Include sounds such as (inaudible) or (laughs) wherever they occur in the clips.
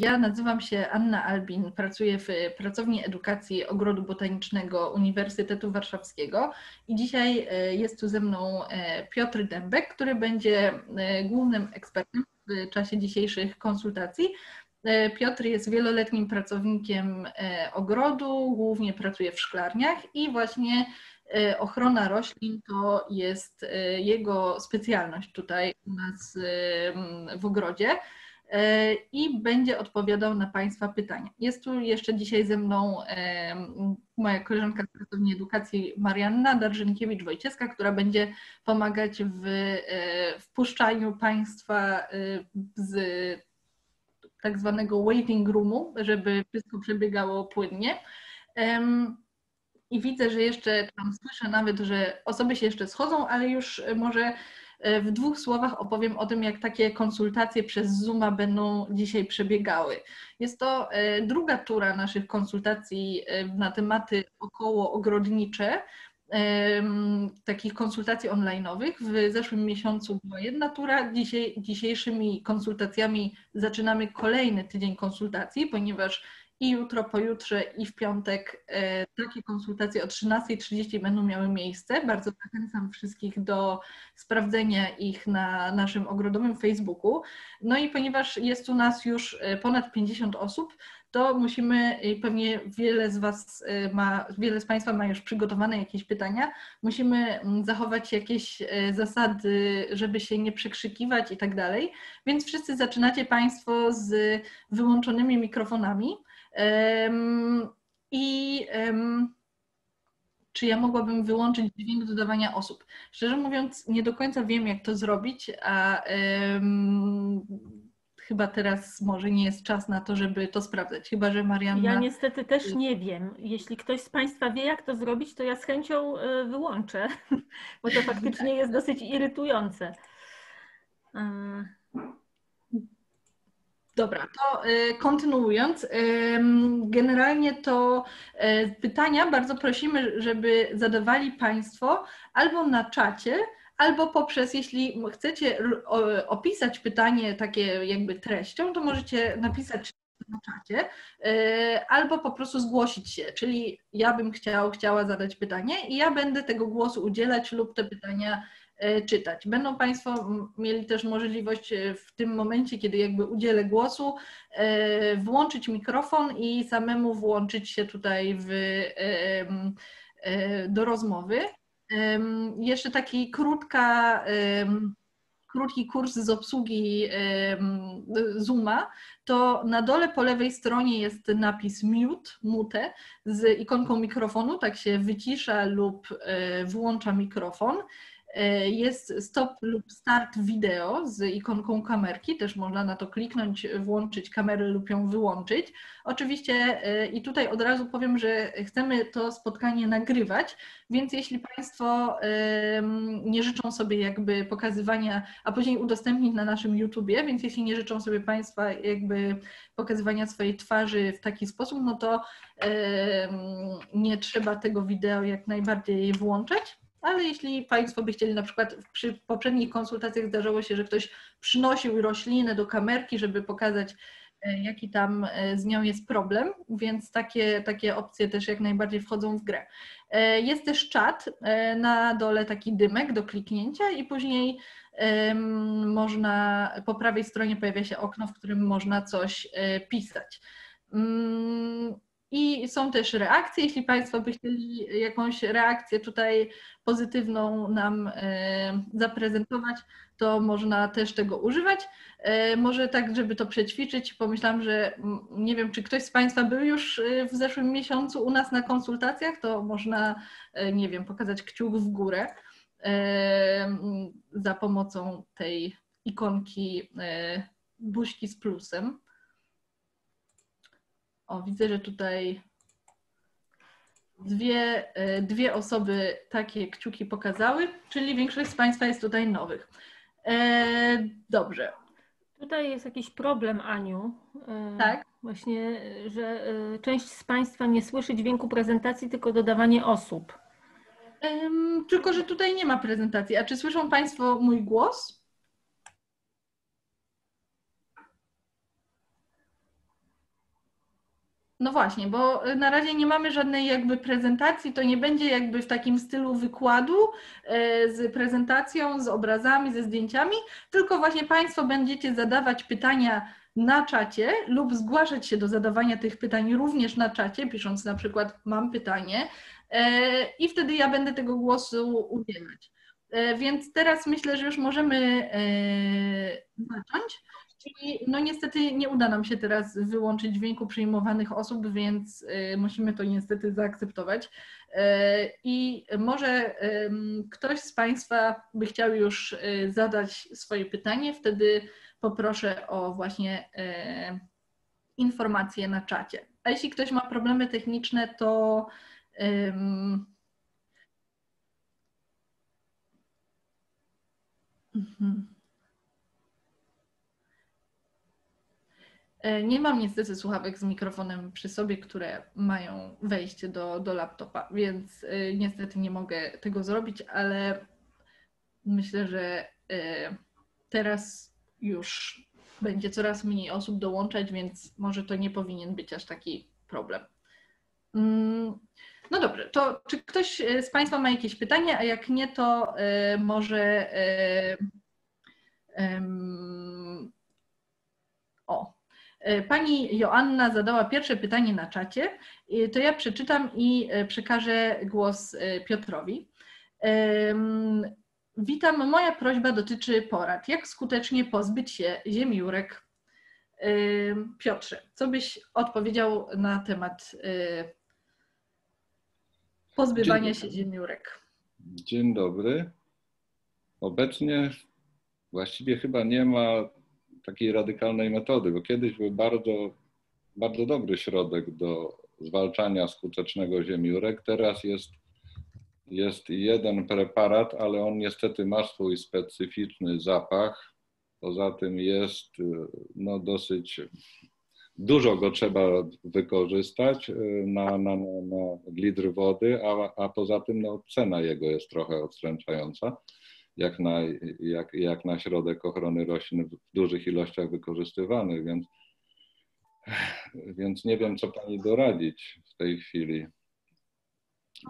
Ja nazywam się Anna Albin, pracuję w Pracowni Edukacji Ogrodu Botanicznego Uniwersytetu Warszawskiego i dzisiaj e, jest tu ze mną e, Piotr Dębek, który będzie e, głównym ekspertem w czasie dzisiejszych konsultacji. Piotr jest wieloletnim pracownikiem ogrodu, głównie pracuje w szklarniach i właśnie ochrona roślin to jest jego specjalność tutaj u nas w ogrodzie. E, i będzie odpowiadał na Państwa pytania. Jest tu jeszcze dzisiaj ze mną e, moja koleżanka z pracowni edukacji Marianna Darżynkiewicz-Wojciecka, która będzie pomagać w e, wpuszczaniu Państwa z tak zwanego waiting roomu, żeby wszystko przebiegało płynnie. I widzę, że jeszcze tam słyszę nawet, że osoby się jeszcze schodzą, ale już może w dwóch słowach opowiem o tym, jak takie konsultacje przez Zooma będą dzisiaj przebiegały. Jest to e, druga tura naszych konsultacji e, na tematy około ogrodnicze, takich konsultacji online'owych. W zeszłym miesiącu była jedna tura, dzisiaj, dzisiejszymi konsultacjami zaczynamy kolejny tydzień konsultacji, ponieważ i jutro, pojutrze i w piątek e, takie konsultacje o 13.30 będą miały miejsce. Bardzo zachęcam wszystkich do sprawdzenia ich na naszym ogrodowym Facebooku. No i ponieważ jest u nas już e, ponad 50 osób, to musimy, pewnie wiele z Was e, ma, wiele z Państwa ma już przygotowane jakieś pytania, musimy mm, zachować jakieś zasady, żeby się nie przekrzykiwać i tak dalej, więc wszyscy zaczynacie Państwo z wyłączonymi mikrofonami. I czy ja mogłabym wyłączyć dźwięk dodawania osób? Szczerze mówiąc, nie do końca wiem, jak to zrobić, a chyba teraz może nie jest czas na to, żeby to sprawdzać. Chyba, że Marianna... Ja niestety też nie wiem. Jeśli ktoś z Państwa wie, jak to zrobić, to ja z chęcią e, wyłączę, (laughs) bo to faktycznie jest dosyć irytujące. Dobra, to y, kontynuując, generalnie to e, pytania bardzo prosimy, żeby zadawali Państwo albo na czacie, albo poprzez, jeśli chcecie opisać pytanie takie jakby treścią, to możecie napisać na czacie, albo po prostu zgłosić się, czyli ja bym chciał, chciała zadać pytanie i ja będę tego głosu udzielać lub te pytania czytać. Będą Państwo mieli też możliwość e, w tym momencie, kiedy jakby udzielę głosu, e, włączyć mikrofon i samemu włączyć się tutaj w, do rozmowy. Jeszcze taki krótka krótki kurs z obsługi Zooma, to na dole po lewej stronie jest napis mute, mute z ikonką mikrofonu, tak się wycisza lub włącza mikrofon. E, jest stop lub start wideo z ikonką kamerki, też można na to kliknąć, włączyć kamerę lub ją wyłączyć. Oczywiście e, i tutaj od razu powiem, że chcemy to spotkanie nagrywać, więc jeśli Państwo nie życzą sobie jakby pokazywania, a później udostępnić na naszym YouTubie, więc jeśli nie życzą sobie Państwa jakby pokazywania swojej twarzy w taki sposób, no to nie trzeba tego wideo jak najbardziej włączać ale jeśli Państwo by chcieli, na przykład przy poprzednich konsultacjach zdarzało się, że ktoś przynosił roślinę do kamerki, żeby pokazać, e, jaki tam e, z nią jest problem, więc takie, takie opcje też jak najbardziej wchodzą w grę. E, jest też czat, na dole taki dymek do kliknięcia i później można, po prawej stronie pojawia się okno, w którym można coś pisać. Mm, i są też reakcje. Jeśli Państwo by chcieli jakąś reakcję tutaj pozytywną nam e, zaprezentować, to można też tego używać. E, może tak, żeby to przećwiczyć, pomyślałam, że nie wiem, czy ktoś z Państwa był już e, w zeszłym miesiącu u nas na konsultacjach, to można, nie wiem, pokazać kciuk w górę za pomocą tej ikonki buźki z plusem. O, widzę, że tutaj dwie, e, dwie osoby takie kciuki pokazały, czyli większość z Państwa jest tutaj nowych. E, dobrze. Tutaj jest jakiś problem, Aniu. E, tak. Właśnie, że e, część z Państwa nie słyszy dźwięku prezentacji, tylko dodawanie osób. E, tylko, że tutaj nie ma prezentacji. A czy słyszą Państwo mój głos? No właśnie, bo na razie nie mamy żadnej jakby prezentacji, to nie będzie jakby w takim stylu wykładu e, z prezentacją, z obrazami, ze zdjęciami, tylko właśnie Państwo będziecie zadawać pytania na czacie lub zgłaszać się do zadawania tych pytań również na czacie, pisząc na przykład mam pytanie e, i wtedy ja będę tego głosu udzielać. Więc teraz myślę, że już możemy zacząć. Czyli no niestety nie uda nam się teraz wyłączyć dźwięku przyjmowanych osób, więc y, musimy to niestety zaakceptować. Y, I może ktoś z Państwa by chciał już y, zadać swoje pytanie, wtedy poproszę o właśnie informacje na czacie. A jeśli ktoś ma problemy techniczne, to Mhm. Nie mam niestety słuchawek z mikrofonem przy sobie, które mają wejście do, do laptopa, więc e, niestety nie mogę tego zrobić, ale myślę, że e, teraz już będzie coraz mniej osób dołączać, więc może to nie powinien być aż taki problem. Mm, no dobrze, to czy ktoś z Państwa ma jakieś pytania, a jak nie, to może. E, pani Joanna zadała pierwsze pytanie na czacie, to ja przeczytam i e, przekażę głos e, Piotrowi. Witam, moja prośba dotyczy porad. Jak skutecznie pozbyć się ziemiórek? Piotrze, co byś odpowiedział na temat pozbywania się ziemiórek? Dzień dobry. Obecnie właściwie chyba nie ma takiej radykalnej metody, bo kiedyś był bardzo, bardzo dobry środek do zwalczania skutecznego ziemiurek. Teraz jest, jest jeden preparat, ale on niestety ma swój specyficzny zapach. Poza tym jest no, dosyć dużo go trzeba wykorzystać na, na, na, na litr wody, a, a poza tym no, cena jego jest trochę odstręczająca jak na, jak, jak na środek ochrony roślin w dużych ilościach wykorzystywany, więc, więc nie wiem, co pani doradzić w tej chwili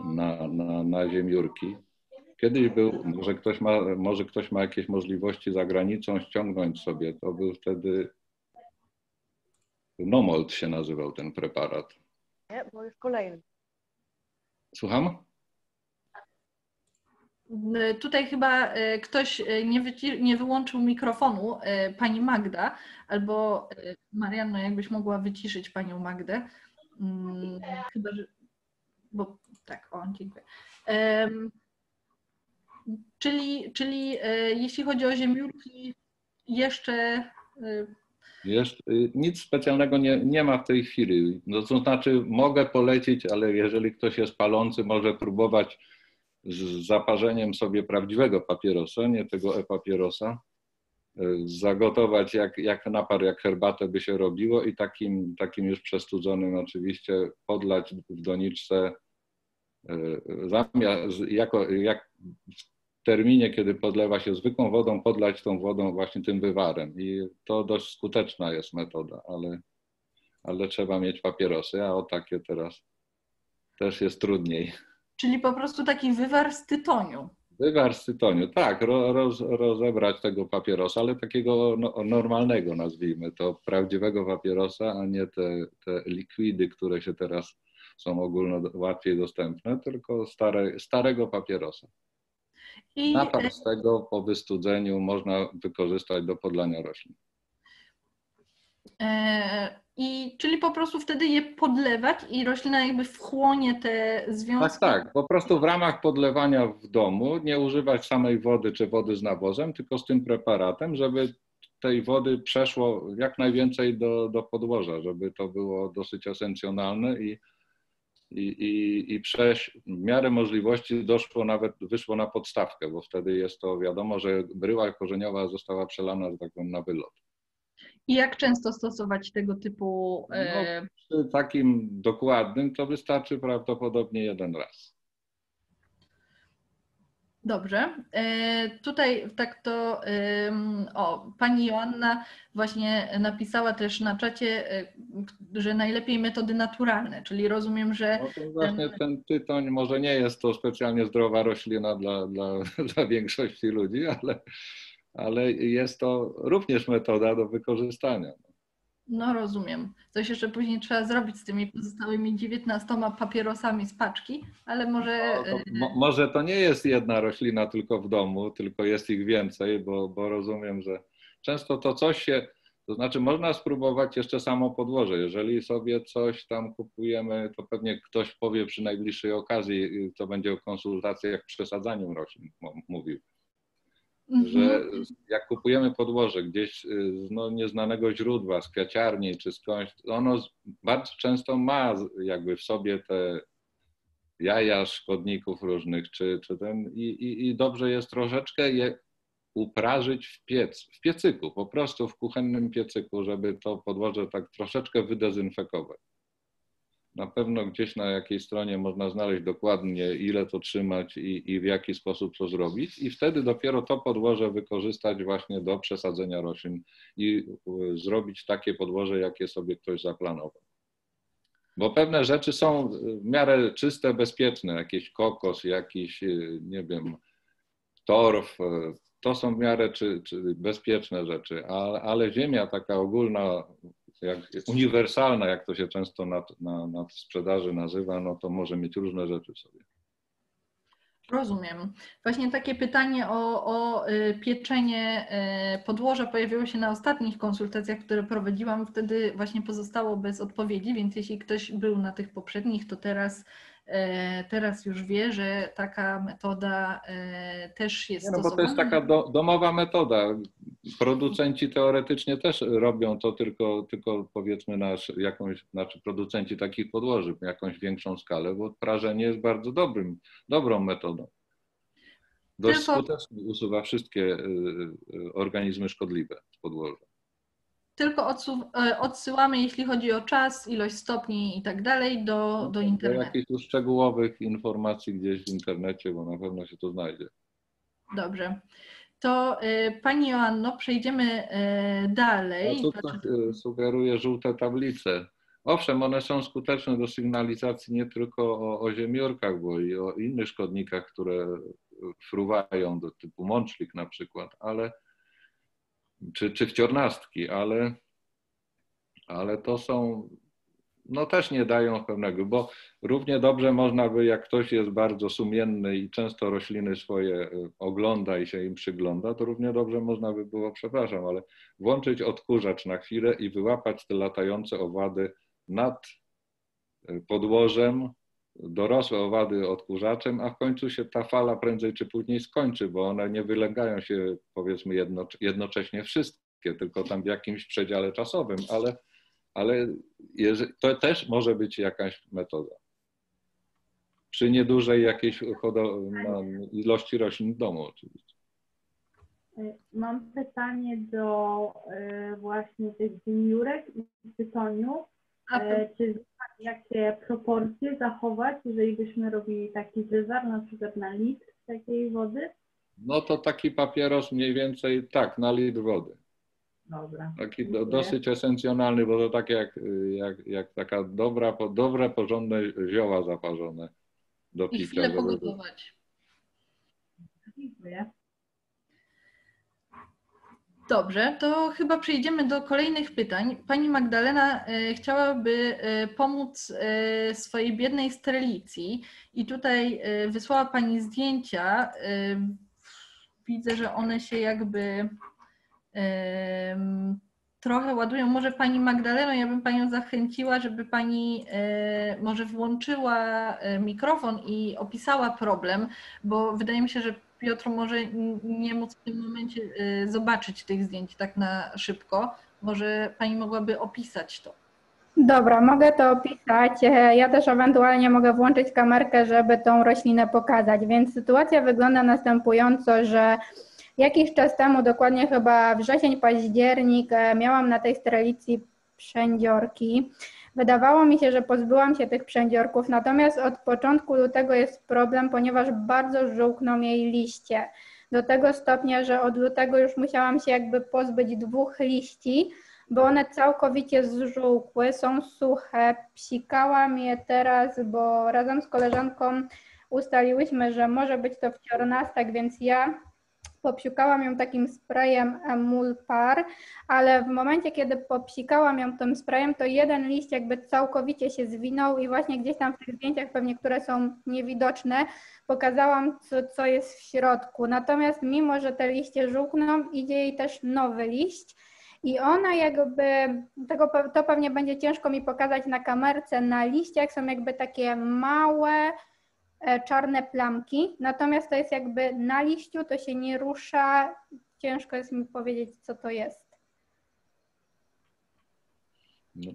na, na, na ziemiórki. Kiedyś był, może ktoś, ma, może ktoś ma jakieś możliwości za granicą ściągnąć sobie, to był wtedy Nomold się nazywał ten preparat. Nie, bo już kolejny. Słucham? E, tutaj chyba e, ktoś e, nie, nie, wyłączył mikrofonu, pani Magda, albo Marianno, jakbyś mogła wyciszyć panią Magdę. Mm, chyba, że. Bo tak, o, dziękuję. Czyli, czyli jeśli chodzi o ziemiórki, jeszcze. Jest, nic specjalnego nie, nie ma w tej chwili. No, to znaczy, mogę polecić, ale jeżeli ktoś jest palący, może próbować z zaparzeniem sobie prawdziwego papierosa, nie tego e-papierosa, e, zagotować jak, jak napar, jak herbatę by się robiło i takim, takim już przestudzonym oczywiście podlać w doniczce e, zamiast, jako, jak w terminie, kiedy podlewa się zwykłą wodą, podlać tą wodą właśnie tym wywarem. I to dość skuteczna jest metoda, ale, ale trzeba mieć papierosy, a o takie teraz też jest trudniej. Czyli po prostu taki wywar z tytoniu. Wywar z tytoniu, tak, roz, rozebrać tego papierosa, ale takiego no, normalnego nazwijmy to, prawdziwego papierosa, a nie te, te likwidy, które się teraz są ogólno łatwiej dostępne, tylko stare, starego papierosa. I... Napar z tego po wystudzeniu można wykorzystać do podlania roślin. E, I czyli po prostu wtedy je podlewać i roślina jakby wchłonie te związki. Tak, tak. Po prostu w ramach podlewania w domu nie używać samej wody czy wody z nawozem, tylko z tym preparatem, żeby tej wody przeszło jak najwięcej do, do podłoża, żeby to było dosyć esencjonalne i, i, i, i przejść w miarę możliwości doszło nawet, wyszło na podstawkę, bo wtedy jest to wiadomo, że bryła korzeniowa została przelana, tak powiem, na wylot. I jak często stosować tego typu. E, no, przy takim dokładnym to wystarczy prawdopodobnie jeden raz. Dobrze. E, tutaj tak to, o, pani Joanna właśnie napisała też na czacie, e, że najlepiej metody naturalne, czyli rozumiem, że... No to właśnie ten tytoń może nie jest to specjalnie zdrowa roślina dla, dla, (laughs) dla większości ludzi, ale, ale jest to również metoda do wykorzystania. No rozumiem. Coś jeszcze później trzeba zrobić z tymi pozostałymi 19 papierosami z paczki, ale może. No, to, może to nie jest jedna roślina tylko w domu, tylko jest ich więcej, bo, bo rozumiem, że często to coś się. To znaczy, można spróbować jeszcze samo podłoże. Jeżeli sobie coś tam kupujemy, to pewnie ktoś powie przy najbliższej okazji, to będzie o konsultacjach przesadzaniem roślin mówił że mhm. jak kupujemy podłoże gdzieś z no, nieznanego źródła, z kwiaciarni czy skądś, ono bardzo często ma jakby w sobie te jaja szkodników różnych, czy, czy ten, i, i, i dobrze jest troszeczkę je uprażyć w piec, w piecyku, po prostu w kuchennym piecyku, żeby to podłoże tak troszeczkę wydezynfekować. Na pewno gdzieś na jakiejś stronie można znaleźć dokładnie, ile to trzymać i, i w jaki sposób to zrobić, i wtedy dopiero to podłoże wykorzystać właśnie do przesadzenia roślin i y, zrobić takie podłoże, jakie sobie ktoś zaplanował. Bo pewne rzeczy są w miarę czyste, bezpieczne, jakiś kokos, jakiś, y, nie wiem, torf, y, to są w miarę czy, czy bezpieczne rzeczy, ale, ale ziemia taka ogólna, jak, uniwersalna, jak to się często na, na, na sprzedaży nazywa, no to może mieć różne rzeczy w sobie. Rozumiem. Właśnie takie pytanie o, o y, pieczenie y, podłoża pojawiło się na ostatnich konsultacjach, które prowadziłam. Wtedy właśnie pozostało bez odpowiedzi, więc jeśli ktoś był na tych poprzednich, to teraz teraz już wie, że taka metoda e, też jest no, bo to jest taka do, domowa metoda. Producenci teoretycznie też robią to tylko, tylko powiedzmy nasz, jakąś, znaczy producenci takich podłoży, jakąś większą skalę, bo prażenie jest bardzo dobrym, dobrą metodą. Dość tylko... skutecznie usuwa wszystkie y, y, organizmy szkodliwe z podłoża tylko e, odsyłamy, jeśli chodzi o czas, ilość stopni i tak dalej, do, do internetu. Do jakichś tu szczegółowych informacji gdzieś w internecie, bo na pewno się to znajdzie. Dobrze. To y, Pani Joanno, przejdziemy y, dalej. Ja tutaj sugeruję żółte tablice. Owszem, one są skuteczne do sygnalizacji nie tylko o, o ziemiorkach, bo i o innych szkodnikach, które fruwają, do typu mączlik na przykład, ale czy, czy wciornastki, ale, ale to są, no też nie dają pewnego, bo równie dobrze można by, jak ktoś jest bardzo sumienny i często rośliny swoje e, ogląda i się im przygląda, to równie dobrze można by było, przepraszam, ale włączyć odkurzacz na chwilę i wyłapać te latające owady nad e, podłożem, dorosłe owady odkurzaczem, a w końcu się ta fala prędzej czy później skończy, bo one nie wylegają się powiedzmy jedno, jednocześnie wszystkie, tylko tam w jakimś przedziale czasowym, ale, ale to też może być jakaś metoda. Przy niedużej jakiejś ilości roślin w domu oczywiście. Mam pytanie do e, właśnie tych zimiurek i tytoniu. E, czy jakie proporcje zachować, jeżeli byśmy robili taki wyzar, na przykład na litr takiej wody? No to taki papieros mniej więcej tak, na litr wody. Dobra. Taki do, dosyć esencjonalny, bo to tak jak, jak, jak taka dobra, dobre, porządne zioła zaparzone do picia. I chwilę pogotować. Dziękuję. Dobrze, to chyba przejdziemy do kolejnych pytań. Pani Magdalena e, chciałaby e, pomóc e, swojej biednej strelicji i tutaj wysłała Pani zdjęcia. Widzę, że one się jakby trochę ładują. Może Pani Magdaleno, ja bym Panią zachęciła, żeby Pani może włączyła mikrofon i opisała problem, bo wydaje mi się, że Piotr może nie móc w tym momencie y, zobaczyć tych zdjęć tak na szybko. Może Pani mogłaby opisać to. Dobra, mogę to opisać. E, ja też ewentualnie mogę włączyć kamerkę, żeby tą roślinę pokazać. Więc sytuacja wygląda następująco, że jakiś czas temu, dokładnie chyba wrzesień, październik, e, miałam na tej strelicji przędziorki. Wydawało mi się, że pozbyłam się tych przędziorków, natomiast od początku lutego jest problem, ponieważ bardzo żółkną jej liście. Do tego stopnia, że od lutego już musiałam się jakby pozbyć dwóch liści, bo one całkowicie zżółkły, są suche. Psikałam je teraz, bo razem z koleżanką ustaliłyśmy, że może być to wciornastek, więc ja popsiukałam ją takim sprayem Mulpar, ale w momencie, kiedy popsikałam ją tym sprayem, to jeden liść jakby całkowicie się zwinął i właśnie gdzieś tam w tych zdjęciach pewnie, które są niewidoczne, pokazałam, co, co jest w środku. Natomiast mimo, że te liście żółkną, idzie jej też nowy liść i ona jakby, tego, to pewnie będzie ciężko mi pokazać na kamerce, na liściach są jakby takie małe, czarne plamki, natomiast to jest jakby na liściu, to się nie rusza, ciężko jest mi powiedzieć, co to jest. No,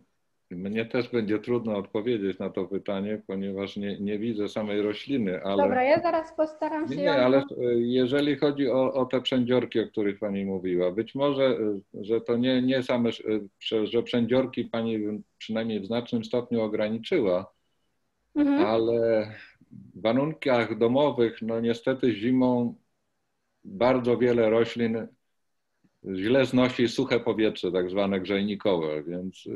mnie też będzie trudno odpowiedzieć na to pytanie, ponieważ nie, nie widzę samej rośliny, ale... Dobra, ja zaraz postaram się... Nie, nie ale jeżeli chodzi o, o te przędziorki, o których Pani mówiła, być może, że to nie, nie same, że przędziorki Pani przynajmniej w znacznym stopniu ograniczyła, mhm. ale warunkach domowych, no niestety zimą bardzo wiele roślin źle znosi suche powietrze, tak zwane grzejnikowe, więc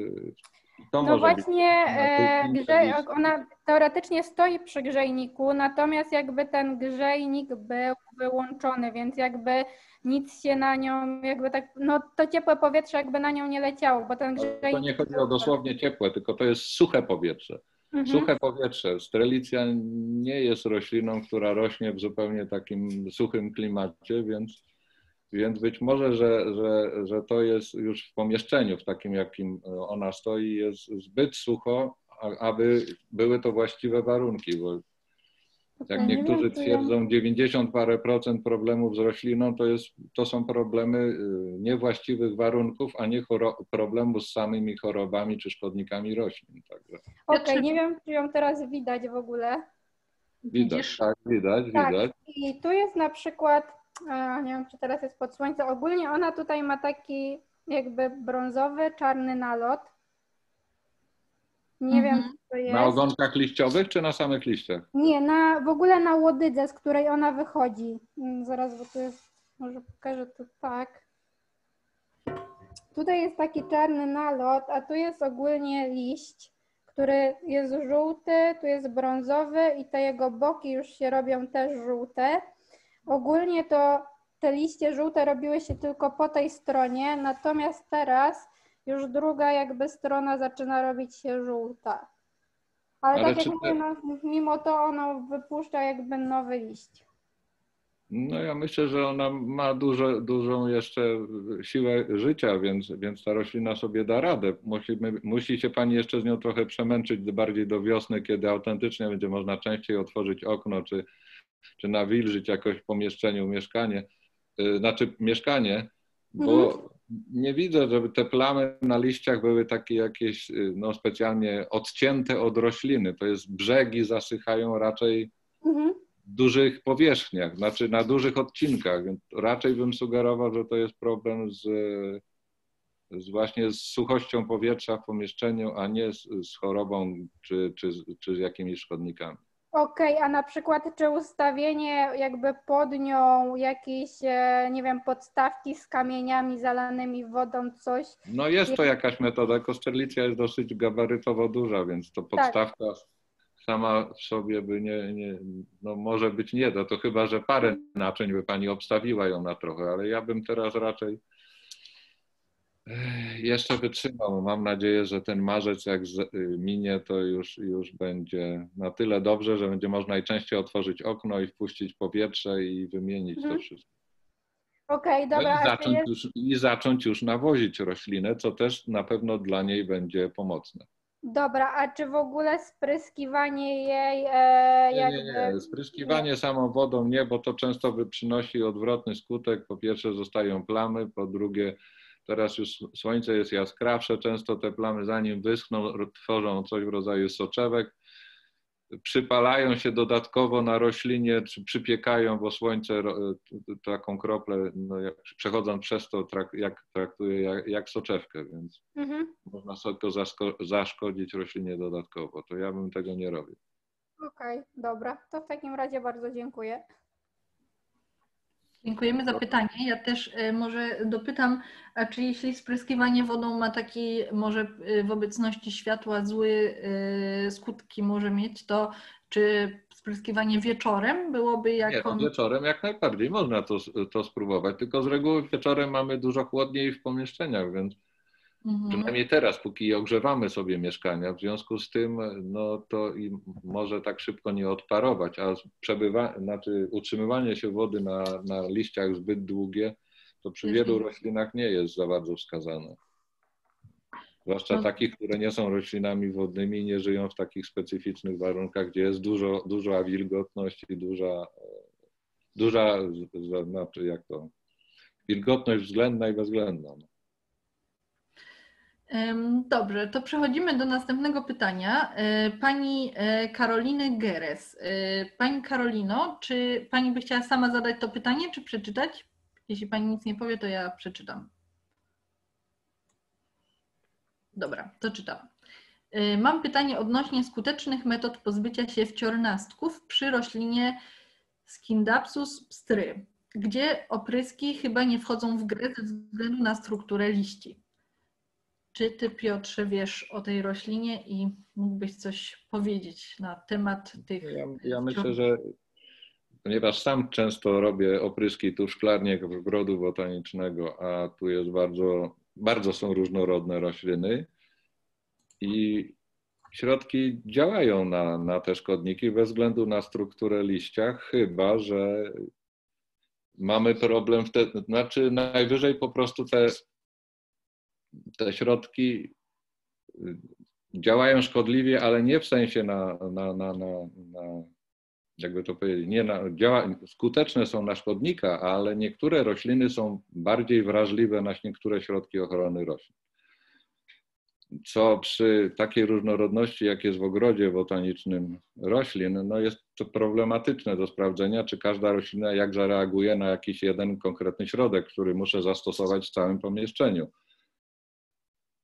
to no właśnie, e, grze, ona teoretycznie stoi przy grzejniku, natomiast jakby ten grzejnik był wyłączony, więc jakby nic się na nią, jakby tak, no to ciepłe powietrze jakby na nią nie leciało, bo ten grzejnik... To nie chodzi o dosłownie ciepłe, tylko to jest suche powietrze. Mhm. Suche powietrze. Strelicja nie jest rośliną, która rośnie w zupełnie takim suchym klimacie, więc więc być może, że, że, że to jest już w pomieszczeniu, w takim jakim ona stoi, jest zbyt sucho, aby były to właściwe warunki, bo jak niektórzy twierdzą, 90 parę procent problemów z rośliną to, jest, to są problemy y, niewłaściwych warunków, a nie problemów z samymi chorobami czy szkodnikami roślin. Okej, okay, nie wiem, czy ją teraz widać w ogóle. Widać, Widzisz? tak, widać, tak. widać. I tu jest na przykład nie wiem, czy teraz jest pod słońce. Ogólnie ona tutaj ma taki jakby brązowy, czarny nalot. Nie mhm. wiem, co to jest. Na ogonkach liściowych czy na samych liściach? Nie, na, w ogóle na łodydze, z której ona wychodzi. Mm, zaraz, bo to jest, może pokażę to tak. Tutaj jest taki czarny nalot, a tu jest ogólnie liść, który jest żółty, tu jest brązowy i te jego boki już się robią też żółte. Ogólnie to te liście żółte robiły się tylko po tej stronie, natomiast teraz już druga jakby strona zaczyna robić się żółta. Ale, Ale tak jak mówię, no, mimo to ono wypuszcza jakby nowy liść. No ja myślę, że ona ma dużo, dużą jeszcze siłę życia, więc, więc ta roślina sobie da radę. Musimy, musi się Pani jeszcze z nią trochę przemęczyć bardziej do wiosny, kiedy autentycznie będzie można częściej otworzyć okno, czy, czy nawilżyć jakoś w pomieszczeniu mieszkanie, y, znaczy mieszkanie, bo mhm. Nie widzę, żeby te plamy na liściach były takie jakieś y, no, specjalnie odcięte od rośliny. To jest brzegi zasychają raczej mhm. w dużych powierzchniach, znaczy na dużych odcinkach, więc raczej bym sugerował, że to jest problem z, z właśnie z suchością powietrza w pomieszczeniu, a nie z, z chorobą czy, czy, czy z jakimiś szkodnikami. Okej, okay, a na przykład czy ustawienie jakby pod nią jakieś, e, nie wiem, podstawki z kamieniami zalanymi wodą, coś? No jest to jakaś metoda. Kosterlicja jest dosyć gabarytowo duża, więc to tak. podstawka tak. sama w sobie by nie, nie, no może być nie da. To chyba, że parę naczyń by pani obstawiła ją na trochę, ale ja bym teraz raczej jeszcze wytrzymał. Mam nadzieję, że ten marzec jak y, minie, to już, już będzie na tyle dobrze, że będzie można najczęściej otworzyć okno i wpuścić powietrze i wymienić mhm. to wszystko. Okej, okay, dobra. I zacząć, jest... już, I zacząć już nawozić roślinę, co też na pewno dla niej będzie pomocne. Dobra, a czy w ogóle spryskiwanie jej e, jakby... Nie, nie, nie. Spryskiwanie nie. samą wodą nie, bo to często przynosi odwrotny skutek. Po pierwsze zostają plamy, po drugie Teraz już słońce jest jaskrawsze, często te plamy zanim wyschną tworzą coś w rodzaju soczewek. przypalają się dodatkowo na roślinie, czy przypiekają, bo słońce taką kroplę, no jak, przechodząc przez to, jak traktuje jak, jak soczewkę, więc Mhm. można zasko- zaszkodzić roślinie dodatkowo. To ja bym tego nie robił. Okej, dobra. To w takim razie bardzo dziękuję. Dziękujemy za pytanie. Ja też e, może dopytam, a czy jeśli spryskiwanie wodą ma taki może e, w obecności światła zły e, skutki może mieć, to czy spryskiwanie wieczorem byłoby Nie, jako... no wieczorem jak najbardziej można to, to spróbować, tylko z reguły wieczorem mamy dużo chłodniej w pomieszczeniach, więc Mhm. przynajmniej teraz, póki ogrzewamy sobie mieszkania, w związku z tym no to i może tak szybko nie odparować, a przebywa, znaczy utrzymywanie się wody na, na liściach zbyt długie, to przy Też wielu nie. roślinach nie jest za bardzo wskazane. Zwłaszcza No. takich, które nie są roślinami wodnymi i nie żyją w takich specyficznych warunkach, gdzie jest dużo, duża wilgotność i duża, duża, znaczy jak to, wilgotność względna i bezwzględna. no. Dobrze, to przechodzimy do następnego pytania. E, Pani e, Karoliny Geres. E, Pani Karolino, czy Pani by chciała sama zadać to pytanie, czy przeczytać? Jeśli Pani nic nie powie, to ja przeczytam. Dobra, to czytam. Mam pytanie odnośnie skutecznych metod pozbycia się wciornastków przy roślinie Scindapsus pstry, gdzie opryski chyba nie wchodzą w grę ze względu na strukturę liści. Czy ty, Piotrze, wiesz o tej roślinie i mógłbyś coś powiedzieć na temat tych. Ja, ja myślę, że ponieważ sam często robię opryski tu w szklarniach ogrodu botanicznego, a tu jest bardzo, bardzo są różnorodne rośliny i środki działają na, na te szkodniki bez względu na strukturę liścia, chyba że mamy problem wtedy, znaczy najwyżej po prostu te, te środki y, działają szkodliwie, ale nie w sensie na, na, na, na, na jakby to powiedzieć, nie na, działa, skuteczne są na szkodnika, ale niektóre rośliny są bardziej wrażliwe na niektóre środki ochrony roślin. Co przy takiej różnorodności, jak jest w ogrodzie botanicznym roślin, no jest to problematyczne do sprawdzenia, czy każda roślina jak zareaguje na jakiś jeden konkretny środek, który muszę zastosować w całym pomieszczeniu.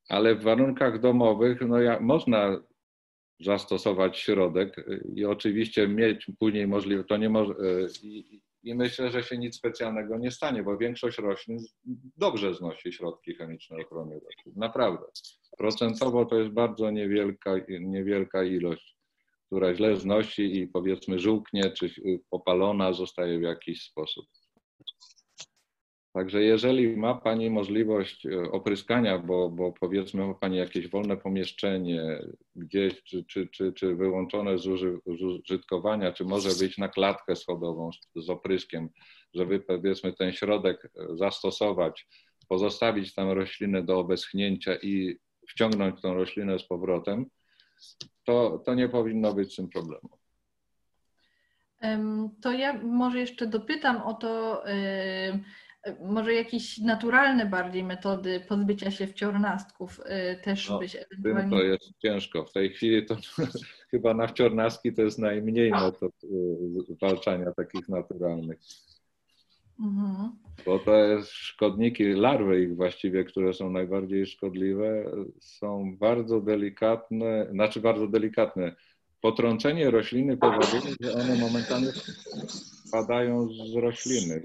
Ale w warunkach domowych no ja, można zastosować środek i oczywiście mieć później możliwe, to nie może, i, i myślę, że się nic specjalnego nie stanie, bo większość roślin dobrze znosi środki chemiczne ochrony roślin. Naprawdę. Procentowo to jest bardzo niewielka, niewielka ilość, która źle znosi i powiedzmy żółknie czy popalona zostaje w jakiś sposób. Także jeżeli ma Pani możliwość opryskania, bo, bo powiedzmy ma Pani jakieś wolne pomieszczenie gdzieś, czy, czy, czy, czy wyłączone z, uży, z użytkowania, czy może być na klatkę schodową z, z opryskiem, żeby powiedzmy ten środek zastosować, pozostawić tam roślinę do obeschnięcia i wciągnąć tą roślinę z powrotem, to, to nie powinno być z tym problemu. To ja może jeszcze dopytam o to, może jakieś naturalne bardziej metody pozbycia się wciornastków też no, byś ewentualnie... To jest ciężko. W tej chwili to (laughs) chyba na wciornastki to jest najmniej metod zwalczania takich naturalnych. Mhm. Bo jest szkodniki, larwy ich właściwie, które są najbardziej szkodliwe, są bardzo delikatne, znaczy bardzo delikatne. Potrącenie rośliny powoduje, że one momentalnie spadają z rośliny,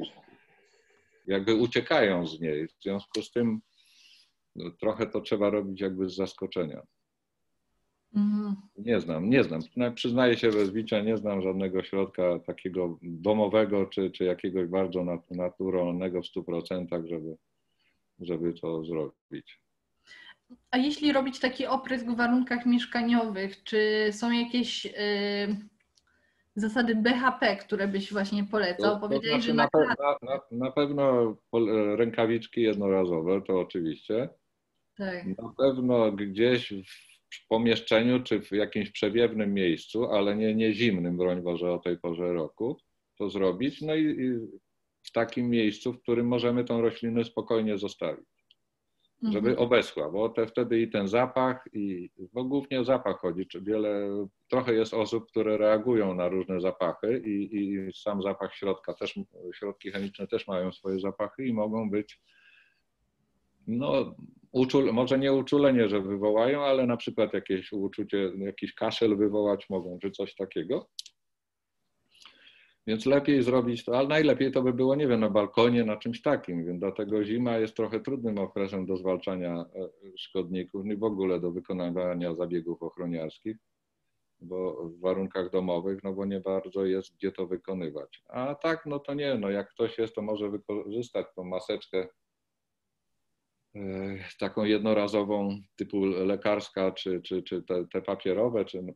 jakby uciekają z niej. W związku z tym no, trochę to trzeba robić jakby z zaskoczenia. Mhm. Nie znam, nie znam. Przyznaję się bez bicia, nie znam żadnego środka takiego domowego czy, czy jakiegoś bardzo naturalnego w 100%, żeby, żeby to zrobić. A jeśli robić taki oprysk w warunkach mieszkaniowych, czy są jakieś y, zasady BHP, które byś właśnie polecał? To, to znaczy że na, na, na, na pewno rękawiczki jednorazowe, to oczywiście. Tak. Na pewno gdzieś w pomieszczeniu czy w jakimś przewiewnym miejscu, ale nie, nie zimnym, broń Boże, o tej porze roku, to zrobić. No i, i w takim miejscu, w którym możemy tą roślinę spokojnie zostawić. Żeby Mhm. obeschła, bo te, wtedy i ten zapach, i bo głównie o zapach chodzi. Czy wiele, trochę jest osób, które reagują na różne zapachy i, i sam zapach środka też, środki chemiczne też mają swoje zapachy i mogą być, no, uczul, może nie uczulenie, że wywołają, ale na przykład jakieś uczucie, jakiś kaszel wywołać mogą, czy coś takiego. Więc lepiej zrobić to, ale najlepiej to by było, nie wiem, na balkonie, na czymś takim, więc dlatego zima jest trochę trudnym okresem do zwalczania e, szkodników i w ogóle do wykonywania zabiegów ochroniarskich, bo w warunkach domowych, no bo nie bardzo jest gdzie to wykonywać. A tak, no to nie, no jak ktoś jest, to może wykorzystać tą maseczkę e, taką jednorazową typu lekarska, czy, czy, czy te, te papierowe, czy,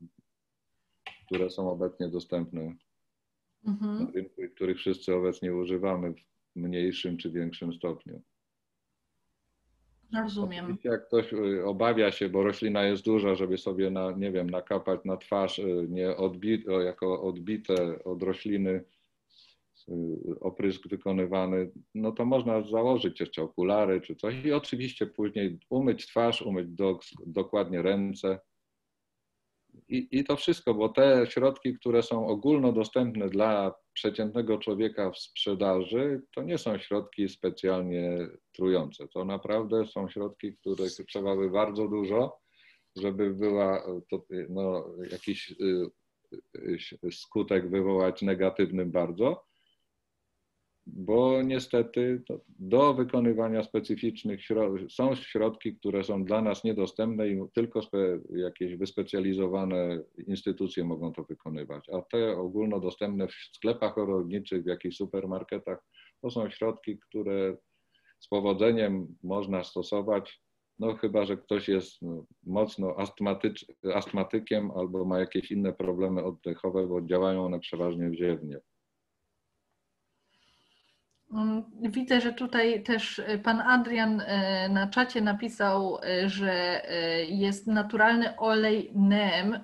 które są obecnie dostępne Mhm. na rynku i których wszyscy obecnie używamy w mniejszym czy większym stopniu. Rozumiem. Oczywiście jak ktoś y, obawia się, bo roślina jest duża, żeby sobie na, nie wiem, nakapać na twarz y, nie odbi, jako odbite od rośliny y, oprysk wykonywany, no to można założyć jeszcze okulary czy coś i oczywiście później umyć twarz, umyć do, dokładnie ręce. I, I to wszystko, bo te środki, które są ogólnodostępne dla przeciętnego człowieka w sprzedaży, to nie są środki specjalnie trujące. To naprawdę są środki, których trzeba by bardzo dużo, żeby była to, no, jakiś y, skutek wywołać negatywny bardzo bo niestety do wykonywania specyficznych środków są środki, które są dla nas niedostępne i tylko jakieś wyspecjalizowane instytucje mogą to wykonywać, a te ogólnodostępne w sklepach ogrodniczych, w jakichś supermarketach, to są środki, które z powodzeniem można stosować, no chyba, że ktoś jest no, mocno astmatykiem albo ma jakieś inne problemy oddechowe, bo działają one przeważnie wziewnie. Mm, widzę, że tutaj też y, pan Adrian y, na czacie napisał, y, że jest naturalny olej neem,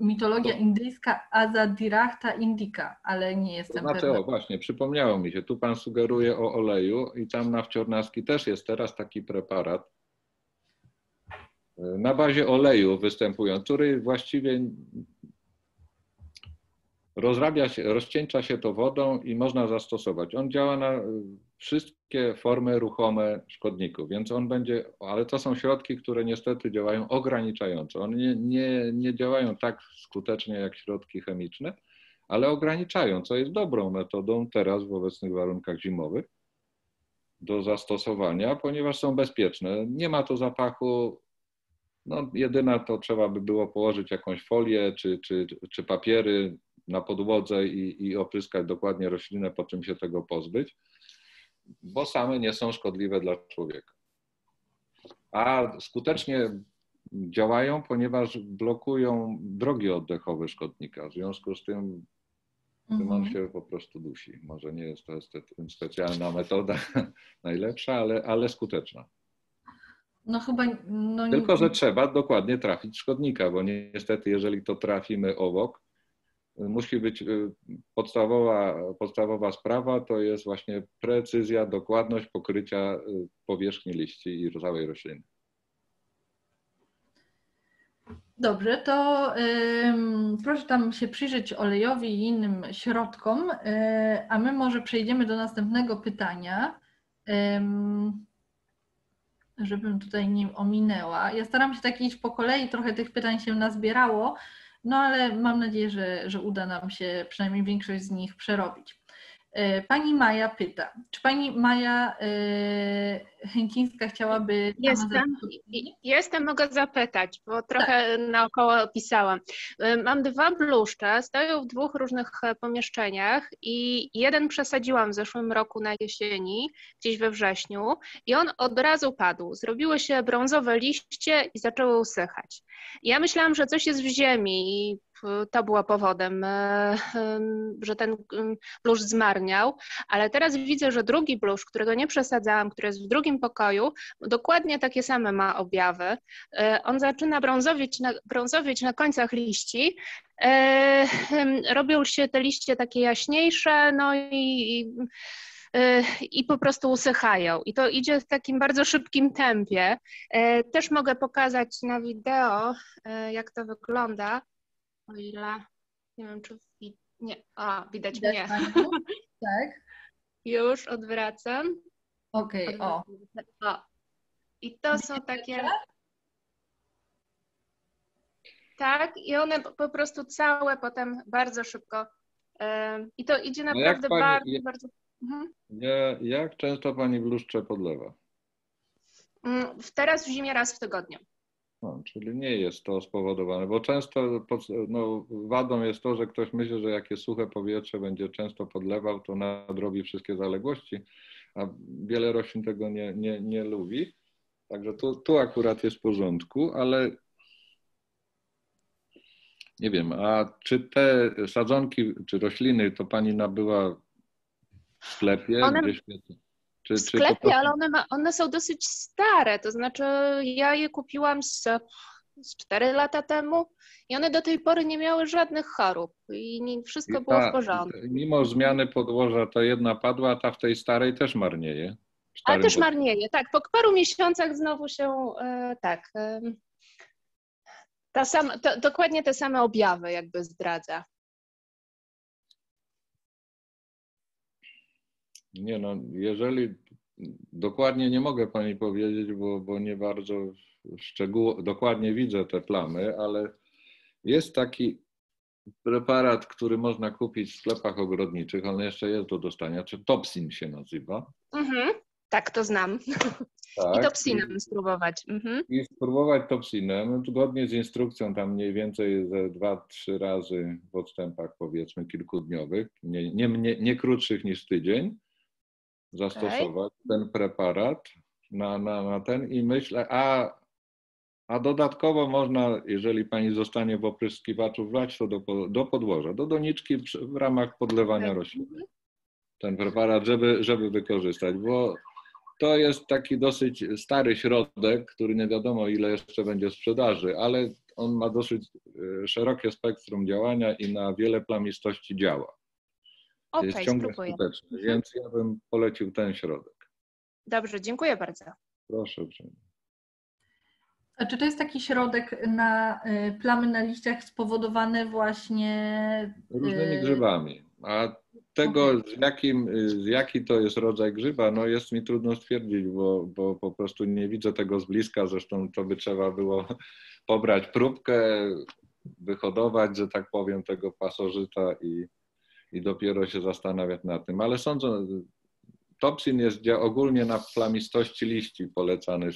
mitologia indyjska Azadirachta indica, ale nie jestem to znaczy, pewna. O, właśnie, przypomniało mi się, tu pan sugeruje o oleju i tam na wciornaski też jest teraz taki preparat na bazie oleju występujący, który właściwie rozrabia się, rozcieńcza się to wodą i można zastosować. On działa na y, wszystkie formy ruchome szkodników, więc on będzie, ale to są środki, które niestety działają ograniczająco. One nie, nie, nie działają tak skutecznie jak środki chemiczne, ale ograniczają, co jest dobrą metodą teraz w obecnych warunkach zimowych do zastosowania, ponieważ są bezpieczne. Nie ma to zapachu. No, jedyna to trzeba by było położyć jakąś folię czy, czy, czy papiery na podłodze i, i opryskać dokładnie roślinę, po czym się tego pozbyć, bo same nie są szkodliwe dla człowieka. A skutecznie działają, ponieważ blokują drogi oddechowe szkodnika. W związku z tym, tym on Mhm. się po prostu dusi. Może nie jest to specjalna metoda (laughs) najlepsza, ale, ale skuteczna. No chyba. No, Tylko, że trzeba dokładnie trafić szkodnika, bo niestety, jeżeli to trafimy obok, musi być y, podstawowa, podstawowa sprawa to jest właśnie precyzja, dokładność pokrycia y, powierzchni liści i całej rośliny. Dobrze, to ym, proszę tam się przyjrzeć olejowi i innym środkom, y, a my może przejdziemy do następnego pytania, ym, żebym tutaj nie ominęła. Ja staram się tak iść po kolei, trochę tych pytań się nazbierało, no ale mam nadzieję, że, że uda nam się przynajmniej większość z nich przerobić. E, pani Maja pyta, czy pani Maja e, Chęcińska chciałaby... Jestem. Jestem, mogę zapytać, bo trochę naokoło opisałam. Y, Mam dwa bluszcze, stoją w dwóch różnych e, pomieszczeniach i jeden przesadziłam w zeszłym roku na jesieni, gdzieś we wrześniu i on od razu padł. Zrobiły się brązowe liście i zaczęły usychać. Ja myślałam, że coś jest w ziemi i to było powodem, e, że ten ym, bluszcz zmarniał, ale teraz widzę, że drugi bluszcz, którego nie przesadzałam, który jest w drugim pokoju, dokładnie takie same ma objawy. E, On zaczyna brązowieć na, brązowieć na końcach liści. E, Robią się te liście takie jaśniejsze, no i, i i po prostu usychają. I to idzie w takim bardzo szybkim tempie. Też mogę pokazać na wideo, jak to wygląda. O ile, nie wiem, czy nie, a, widać, widać mnie. (laughs) Tak. Już odwracam. Okej, okay, o. o. I to są takie. Tak, i one po prostu całe potem bardzo szybko. I to idzie no naprawdę no bardzo, jak, bardzo. Mhm. jak często pani w lustrze podlewa? Mm, teraz w zimie raz w tygodniu. No, czyli nie jest to spowodowane, bo często no, wadą jest to, że ktoś myśli, że jak jest suche powietrze, będzie często podlewał, to nadrobi wszystkie zaległości, a wiele roślin tego nie, nie, nie lubi. Także tu, tu akurat jest w porządku, ale nie wiem, a czy te sadzonki, czy rośliny to pani nabyła w sklepie? One, gdzieś, czy, w sklepie, prostu... ale one, ma, one są dosyć stare, to znaczy ja je kupiłam z, z 4 lata temu i one do tej pory nie miały żadnych chorób i nie, wszystko I było w porządku. Mimo zmiany podłoża to jedna padła, a ta w tej starej też marnieje. Ale też marnieje, tak. Po paru miesiącach znowu się, e, tak, e, ta sam, to, dokładnie te same objawy jakby zdradza. Nie no, jeżeli dokładnie nie mogę Pani powiedzieć, bo, bo nie bardzo szczegółowo, dokładnie widzę te plamy, ale jest taki preparat, który można kupić w sklepach ogrodniczych, on jeszcze jest do dostania, czy Topsin się nazywa. Mhm, tak, to znam. Tak, I topsinem spróbować. Mhm. I spróbować topsinem, zgodnie z instrukcją, tam mniej więcej ze dwa, trzy razy w odstępach powiedzmy kilkudniowych, nie, nie, nie, nie krótszych niż tydzień zastosować okay. ten preparat na, na, na ten i myślę, a, a dodatkowo można, jeżeli pani zostanie w opryskiwaczu, wlać to do, do podłoża, do doniczki w, w ramach podlewania okay. roślin. Ten preparat, żeby, żeby wykorzystać, bo to jest taki dosyć stary środek, który nie wiadomo ile jeszcze będzie sprzedaży, ale on ma dosyć e, szerokie spektrum działania i na wiele plamistości działa. Okay, jest ciągle spróbuję. skuteczny, mhm. więc ja bym polecił ten środek. Dobrze, dziękuję bardzo. Proszę uprzejmie. A czy to jest taki środek na y, plamy na liściach spowodowane właśnie różnymi y, grzybami? A tego, z jakim, y, z jaki to jest rodzaj grzyba, no jest mi trudno stwierdzić, bo, bo po prostu nie widzę tego z bliska. Zresztą to by trzeba było pobrać próbkę, wyhodować, że tak powiem, tego pasożyta i, i dopiero się zastanawiać nad tym. Ale sądzę, topsin jest ogólnie na plamistości liści polecany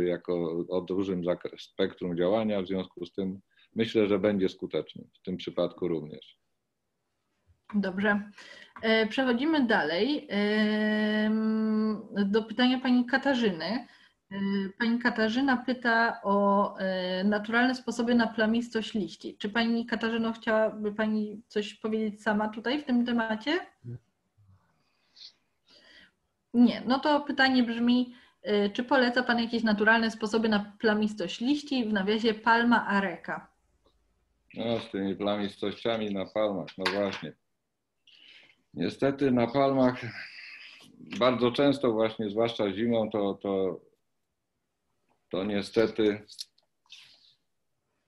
jako o dużym spektrum działania, w związku z tym myślę, że będzie skuteczny w tym przypadku również. Dobrze. E, przechodzimy dalej do pytania pani Katarzyny. E, pani Katarzyna pyta o e, naturalne sposoby na plamistość liści. Czy Pani Katarzyno chciałaby Pani coś powiedzieć sama tutaj w tym temacie? Nie. No to pytanie brzmi, czy poleca Pan jakieś naturalne sposoby na plamistość liści w nawiasie palma areka? No z tymi plamistościami na palmach, no właśnie. Niestety na palmach bardzo często właśnie, zwłaszcza zimą, to, to, to niestety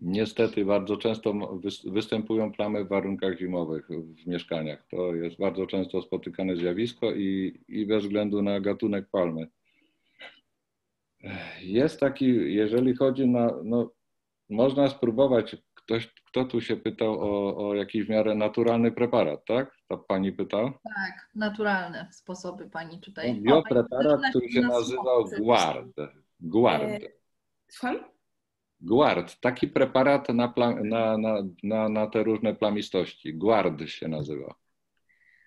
Niestety bardzo często występują plamy w warunkach zimowych w mieszkaniach. To jest bardzo często spotykane zjawisko i, i bez względu na gatunek palmy. Jest taki, jeżeli chodzi na, no, można spróbować Ktoś, kto tu się pytał o, o jakiś w miarę naturalny preparat, tak? Ta pani pytał? Tak, naturalne sposoby pani tutaj. Biopreparat, który się nazywał Guard. Guard. E, słucham? Guard, taki preparat na, na, na, na, te różne plamistości. Guard się nazywa.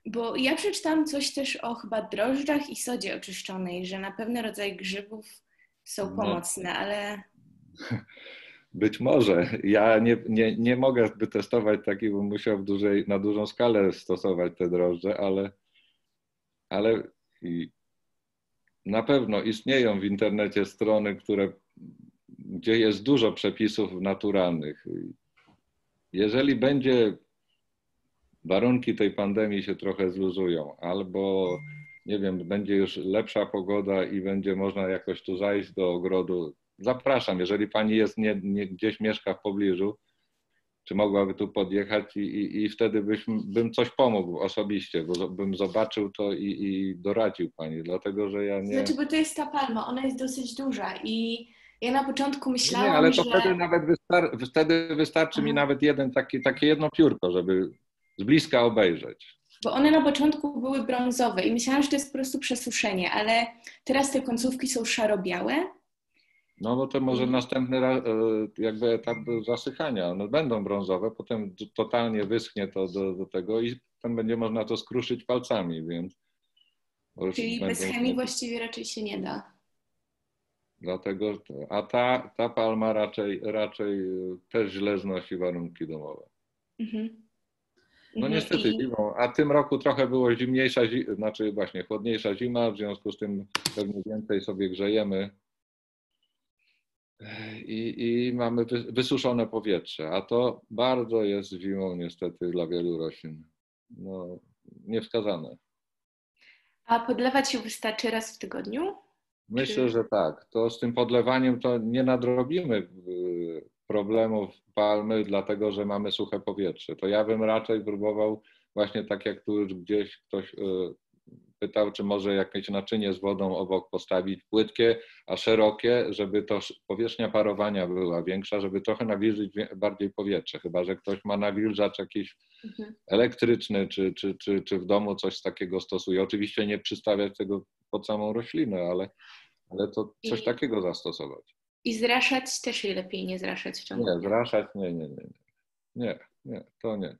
Bo ja przeczytałam coś też o chyba drożdżach i sodzie oczyszczonej, że na pewne rodzaje grzybów są no. pomocne, ale (laughs) Być może. Ja nie, nie, nie mogę wytestować takiego, bym musiał dużej, na dużą skalę stosować te drożdże, ale, ale na pewno istnieją w internecie strony, które, gdzie jest dużo przepisów naturalnych. Jeżeli będzie warunki tej pandemii się trochę zluzują, albo nie wiem, będzie już lepsza pogoda i będzie można jakoś tu zajść do ogrodu, zapraszam, jeżeli pani jest nie, nie, gdzieś mieszka w pobliżu, czy mogłaby tu podjechać i, i, i wtedy bym coś pomógł osobiście, bo bym zobaczył to i, i doradził pani, dlatego że ja nie... Znaczy, bo to jest ta palma, ona jest dosyć duża i ja na początku myślałam, Nie, ale to że... wtedy nawet wystar wtedy wystarczy mi nawet jeden taki, takie jedno piórko, żeby z bliska obejrzeć. Bo one na początku były brązowe i myślałam, że to jest po prostu przesuszenie, ale teraz te końcówki są szaro-białe. No bo to może Mhm. następny e, jakby etap zasychania. One będą brązowe, potem totalnie wyschnie to do, do tego i potem będzie można to skruszyć palcami, więc... Czyli bez chemii właściwie raczej się nie da. Dlatego, a ta, ta palma raczej, raczej e, też źle znosi warunki domowe. Mhm. No Mhm. niestety I- zimą, a tym roku trochę było zimniejsza, zi- znaczy właśnie chłodniejsza zima, w związku z tym pewnie więcej sobie grzejemy i, i mamy wy- wysuszone powietrze, a to bardzo jest zimą niestety dla wielu roślin. No, niewskazane. A podlewać się wystarczy raz w tygodniu? Myślę, Czy- że tak. To z tym podlewaniem to nie nadrobimy y, problemów palmy, dlatego że mamy suche powietrze. To ja bym raczej próbował, właśnie tak jak tu już gdzieś ktoś y, pytał, czy może jakieś naczynie z wodą obok postawić, płytkie, a szerokie, żeby to powierzchnia parowania była większa, żeby trochę nawilżyć bardziej powietrze. Chyba, że ktoś ma nawilżacz jakiś Mhm. elektryczny, czy, czy, czy, czy w domu coś takiego stosuje. Oczywiście nie przystawiać tego pod samą roślinę, ale, ale to coś I- takiego zastosować. I zraszać też je lepiej nie zraszać w ciągu Nie, zraszać, nie, nie, nie. Nie, nie, nie to nie.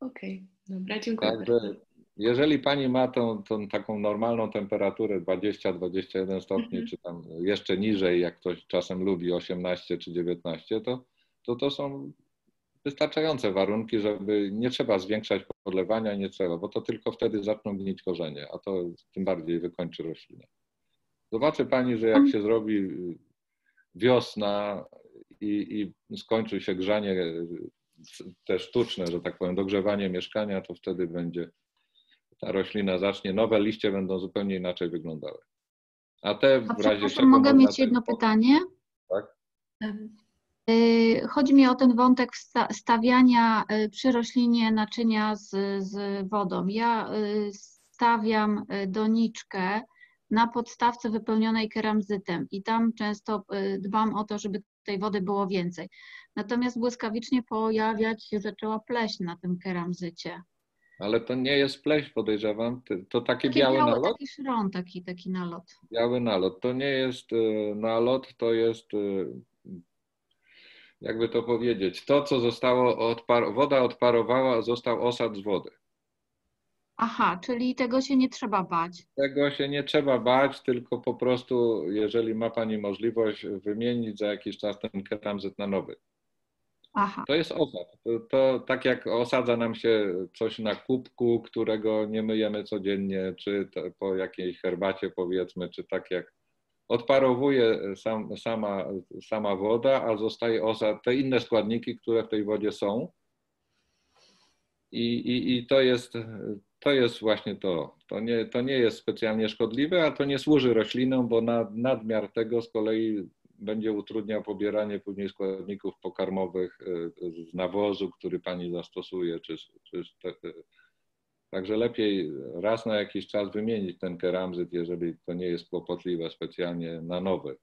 Okej, dobra, dziękuję Także bardzo. Jeżeli pani ma tą, tą taką normalną temperaturę 20-21 stopni, Mhm. czy tam jeszcze niżej, jak ktoś czasem lubi 18 czy 19, to to, to są wystarczające warunki, żeby nie trzeba zwiększać podlewania, nie trzeba, bo to tylko wtedy zaczną gnić korzenie, a to tym bardziej wykończy roślinę. Zobaczy pani, że jak się zrobi wiosna i, i skończy się grzanie y, te sztuczne, że tak powiem, dogrzewanie mieszkania, to wtedy będzie ta roślina zacznie, nowe liście będą zupełnie inaczej wyglądały. A te w A razie czego mogę mieć jedno pytanie? Em, Y, Chodzi mi o ten wątek stawiania y, przy roślinie naczynia z, z wodą. Ja y, stawiam doniczkę na podstawce wypełnionej keramzytem i tam często dbam o to, żeby tej wody było więcej. Natomiast błyskawicznie pojawiać się zaczęła pleśń na tym keramzycie. Ale to nie jest pleść, podejrzewam. To- taki Taki biały biały, nalot? taki szron, taki, taki nalot. Biały nalot. To nie jest y, nalot, to jest, y, jakby to powiedzieć, to, co zostało, odpar- woda odparowała, został osad z wody. Aha, czyli tego się nie trzeba bać. Tego się nie trzeba bać, tylko po prostu, jeżeli ma Pani możliwość, wymienić za jakiś czas ten keramzyt na nowy. Aha, To jest osad. To, to tak jak osadza nam się coś na kubku, którego nie myjemy codziennie, czy to po jakiejś herbacie powiedzmy, czy tak jak odparowuje sam, sama, sama woda, a zostaje osad, te inne składniki, które w tej wodzie są. I, i, i to, jest, to jest właśnie to. To nie, to nie jest specjalnie szkodliwe, a to nie służy roślinom, bo nad, nadmiar tego z kolei będzie utrudniał pobieranie później składników pokarmowych y, z nawozu, który pani zastosuje. Czy, czy, także lepiej raz na jakiś czas wymienić ten keramzyt, jeżeli to nie jest kłopotliwe specjalnie na nowy.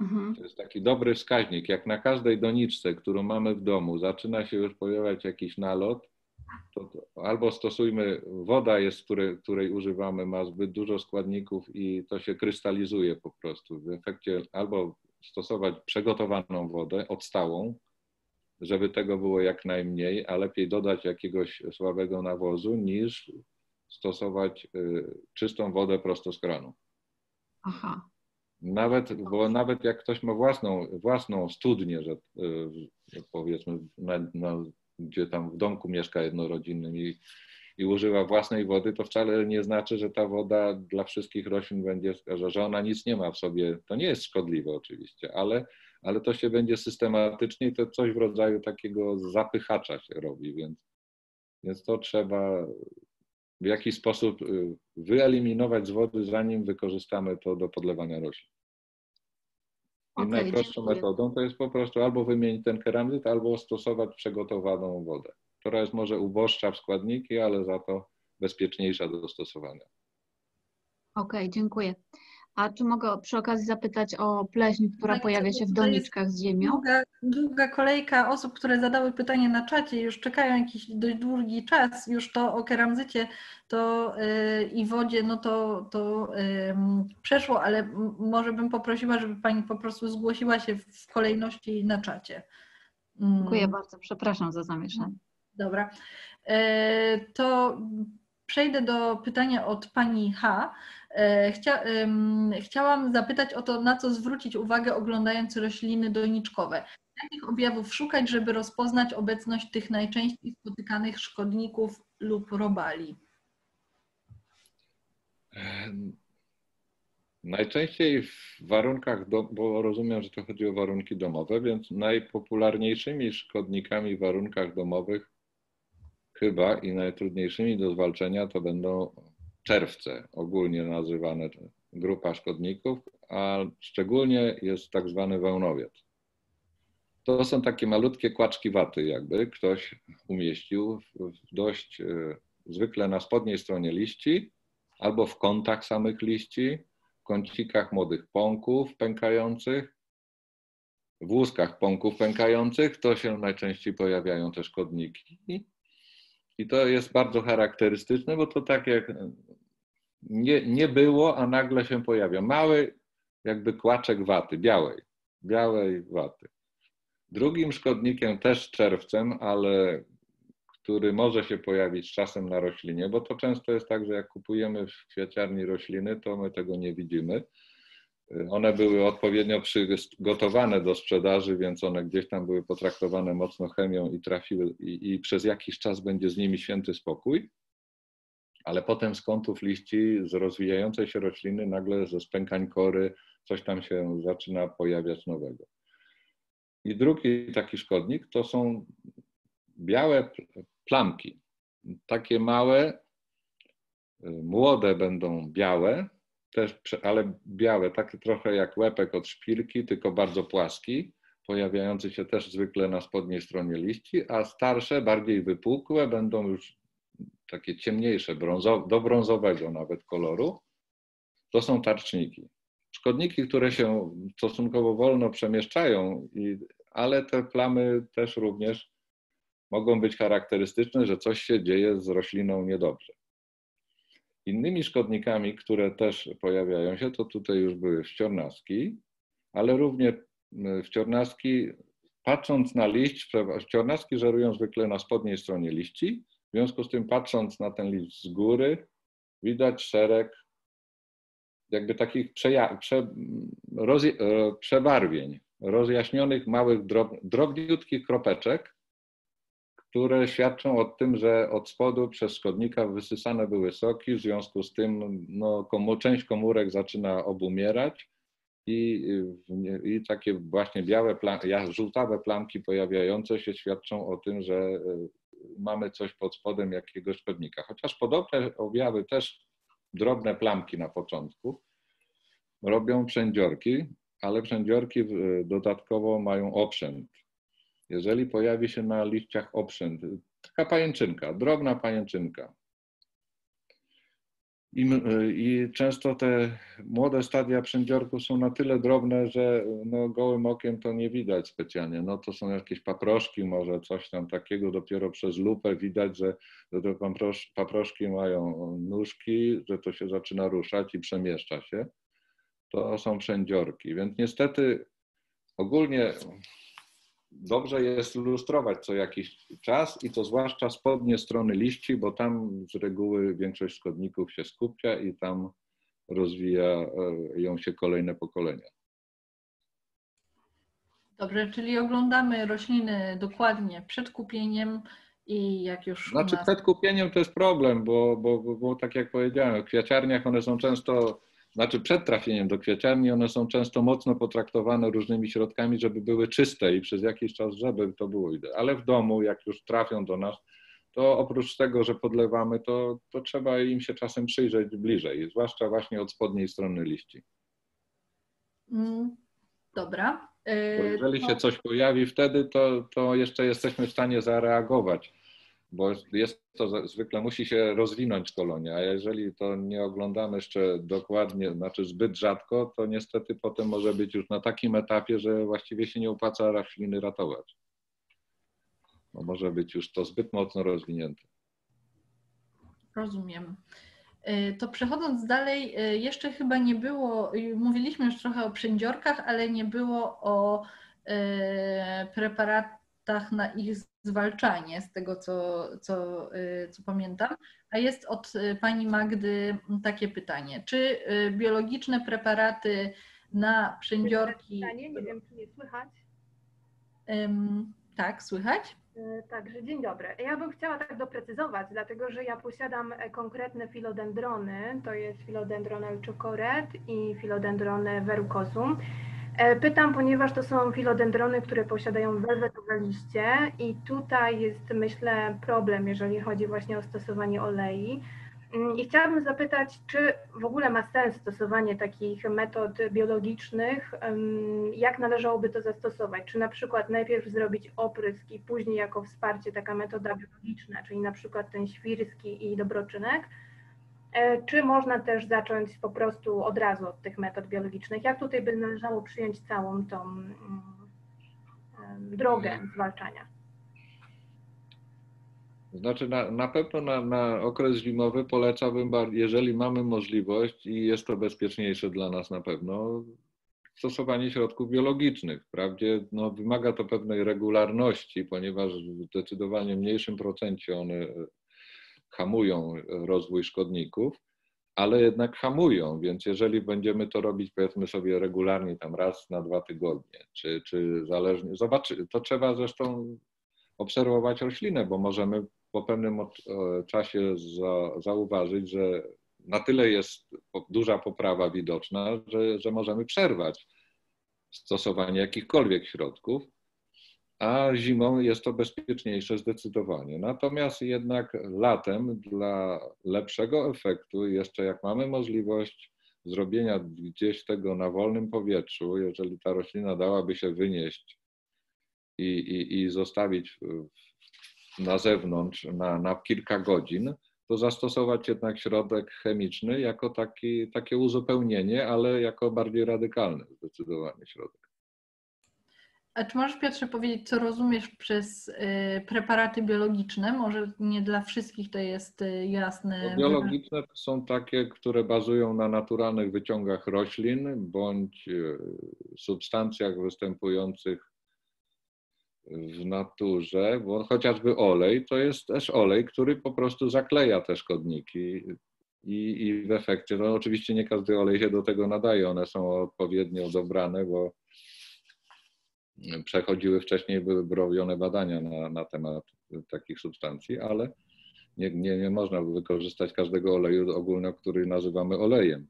mhm. To jest taki dobry wskaźnik. Jak na każdej doniczce, którą mamy w domu, zaczyna się już pojawiać jakiś nalot, to, to albo stosujmy, woda jest, której, której używamy, ma zbyt dużo składników i to się krystalizuje po prostu. W efekcie albo stosować przygotowaną wodę, odstałą, żeby tego było jak najmniej, a lepiej dodać jakiegoś słabego nawozu, niż stosować y, czystą wodę prosto z kranu. Aha. Nawet, bo nawet jak ktoś ma własną, własną studnię, że, y, powiedzmy, na, na, gdzie tam w domku mieszka jednorodzinnym i, i używa własnej wody, to wcale nie znaczy, że ta woda dla wszystkich roślin będzie, że, że ona nic nie ma w sobie. To nie jest szkodliwe oczywiście, ale, ale to się będzie systematycznie, to coś w rodzaju takiego zapychacza się robi, więc, więc to trzeba w jakiś sposób y, wyeliminować z wody, zanim wykorzystamy to do podlewania roślin. I Okej, najprostszą dziękuję. metodą to jest po prostu albo wymienić ten keramzyt, albo stosować przygotowaną wodę, która jest może uboższa w składniki, ale za to bezpieczniejsza do stosowania. Okej, dziękuję. A czy mogę przy okazji zapytać o pleśń, która Tak, pojawia się w doniczkach z ziemią? Długa, długa kolejka osób, które zadały pytanie na czacie, już czekają jakiś dość długi czas, już to o keramzycie to, yy, i wodzie, no to, to ym, przeszło, ale może bym poprosiła, żeby Pani po prostu zgłosiła się w kolejności na czacie. Mm. Dziękuję bardzo, przepraszam za zamieszanie. Dobra. E, To przejdę do pytania od pani H. E, Chcia, chciałam zapytać o to, na co zwrócić uwagę oglądając rośliny doniczkowe. Jakich objawów szukać, żeby rozpoznać obecność tych najczęściej spotykanych szkodników lub robali? Najczęściej w warunkach, do, bo rozumiem, że to chodzi o warunki domowe, więc najpopularniejszymi szkodnikami w warunkach domowych chyba i najtrudniejszymi do zwalczenia to będą czerwce, ogólnie nazywane grupa szkodników, a szczególnie jest tak zwany wełnowiec. To są takie malutkie kłaczki waty, jakby ktoś umieścił w dość e, zwykle na spodniej stronie liści albo w kątach samych liści, w kącikach młodych pąków pękających, w łuskach pąków pękających, to się najczęściej pojawiają te szkodniki. I to jest bardzo charakterystyczne, bo to tak jak nie, nie było, a nagle się pojawia. Mały jakby kłaczek waty, białej, białej waty. Drugim szkodnikiem, też czerwcem, ale który może się pojawić czasem na roślinie, bo to często jest tak, że jak kupujemy w kwiaciarni rośliny, to my tego nie widzimy. One były odpowiednio przygotowane do sprzedaży, więc one gdzieś tam były potraktowane mocno chemią i trafiły, i, i przez jakiś czas będzie z nimi święty spokój. Ale potem z kątów liści, z rozwijającej się rośliny, nagle ze spękań kory coś tam się zaczyna pojawiać nowego. I drugi taki szkodnik to są białe plamki. Takie małe, młode będą białe, też, ale białe, takie trochę jak łepek od szpilki, tylko bardzo płaski, pojawiający się też zwykle na spodniej stronie liści, a starsze, bardziej wypukłe będą już takie ciemniejsze, do brązowego nawet koloru. To są tarczniki. Szkodniki, które się stosunkowo wolno przemieszczają, i, ale te plamy też również mogą być charakterystyczne, że coś się dzieje z rośliną niedobrze. Innymi szkodnikami, które też pojawiają się, to tutaj już były wciornastki, ale również wciornastki, patrząc na liść, wciornastki żerują zwykle na spodniej stronie liści, w związku z tym patrząc na ten liść z góry, widać szereg jakby takich przeja- prze, rozje- przebarwień, rozjaśnionych małych, drob, drobniutkich kropeczek, które świadczą o tym, że od spodu przez szkodnika wysysane były soki, w związku z tym no, komu, część komórek zaczyna obumierać i, i takie właśnie białe, plam, żółtawe plamki pojawiające się świadczą o tym, że mamy coś pod spodem jakiegoś szkodnika. Chociaż podobne objawy, też drobne plamki na początku, robią przędziorki, ale przędziorki dodatkowo mają oprzęt. Jeżeli pojawi się na liściach oprzęt, taka pajęczynka, drobna pajęczynka. I, I, często te młode stadia przędziorków są na tyle drobne, że no, gołym okiem to nie widać specjalnie. No, to są jakieś paproszki, może coś tam takiego, dopiero przez lupę widać, że te paproszki mają nóżki, że to się zaczyna ruszać i przemieszcza się. To są przędziorki. Więc niestety ogólnie dobrze jest lustrować co jakiś czas i to zwłaszcza spodnie strony liści, bo tam z reguły większość szkodników się skupia i tam rozwijają się kolejne pokolenia. Dobrze, czyli oglądamy rośliny dokładnie przed kupieniem i jak już. Znaczy nas... przed kupieniem to jest problem, bo, bo, bo, bo tak jak powiedziałem, w kwiaciarniach one są często znaczy przed trafieniem do kwieciarni, one są często mocno potraktowane różnymi środkami, żeby były czyste i przez jakiś czas, żeby to było idealne. Ale w domu, jak już trafią do nas, to oprócz tego, że podlewamy, to, to trzeba im się czasem przyjrzeć bliżej, zwłaszcza właśnie od spodniej strony liści. Mm, dobra. Bo Y, jeżeli się coś pojawi wtedy, to, to jeszcze jesteśmy w stanie zareagować, bo jest to zwykle musi się rozwinąć kolonia, a jeżeli to nie oglądamy jeszcze dokładnie, znaczy zbyt rzadko, to niestety potem może być już na takim etapie, że właściwie się nie opłaca rośliny ratować. Bo może być już to zbyt mocno rozwinięte. Rozumiem. Y, To przechodząc dalej, y, jeszcze chyba nie było, mówiliśmy już trochę o przędziorkach, ale nie było o y, preparatach na ich zwalczanie, z tego co, co, y, co pamiętam. A jest od y, pani Magdy takie pytanie. Czy y, biologiczne preparaty na przędziorki. Pytanie, nie wiem, czy mnie słychać. Ym, tak, słychać? Także dzień dobry. Ja bym chciała tak doprecyzować, dlatego że ja posiadam e, konkretne filodendrony, to jest filodendron elchocoret i filodendron verrucosum. E, Pytam, ponieważ to są filodendrony, które posiadają welwetowe liście i tutaj jest myślę problem, jeżeli chodzi właśnie o stosowanie olei. Mm, I chciałabym zapytać, czy w ogóle ma sens stosowanie takich metod biologicznych? Jak należałoby to zastosować? Czy na przykład najpierw zrobić oprysk i później jako wsparcie taka metoda biologiczna, czyli na przykład ten świrski i dobroczynek? E, Czy można też zacząć po prostu od razu od tych metod biologicznych? Jak tutaj by należało przyjąć całą tą mm, drogę zwalczania? Znaczy na, na pewno na, na okres zimowy polecałbym, jeżeli mamy możliwość i jest to bezpieczniejsze dla nas na pewno, stosowanie środków biologicznych. Wprawdzie no, wymaga to pewnej regularności, ponieważ w zdecydowanie mniejszym procencie one hamują rozwój szkodników, ale jednak hamują, więc jeżeli będziemy to robić powiedzmy sobie regularnie, tam raz na dwa tygodnie, czy, czy zależnie, zobaczy, to trzeba zresztą obserwować roślinę, bo możemy po pewnym e, czasie za, zauważyć, że na tyle jest duża poprawa widoczna, że, że możemy przerwać stosowanie jakichkolwiek środków, a zimą jest to bezpieczniejsze zdecydowanie. Natomiast jednak latem dla lepszego efektu, jeszcze jak mamy możliwość zrobienia gdzieś tego na wolnym powietrzu, jeżeli ta roślina dałaby się wynieść i, i, i zostawić na zewnątrz na, na kilka godzin, to zastosować jednak środek chemiczny jako taki, takie uzupełnienie, ale jako bardziej radykalny zdecydowanie środek. A czy możesz Piotrze powiedzieć, co rozumiesz przez y, preparaty biologiczne? Może nie dla wszystkich to jest y, jasne. No, biologiczne to są takie, które bazują na naturalnych wyciągach roślin bądź e, substancjach występujących w naturze, bo chociażby olej to jest też olej, który po prostu zakleja te szkodniki i, i w efekcie, no oczywiście nie każdy olej się do tego nadaje, one są odpowiednio dobrane, bo przechodziły wcześniej, były robione badania na, na temat takich substancji, ale nie, nie, nie można wykorzystać każdego oleju ogólno, który nazywamy olejem.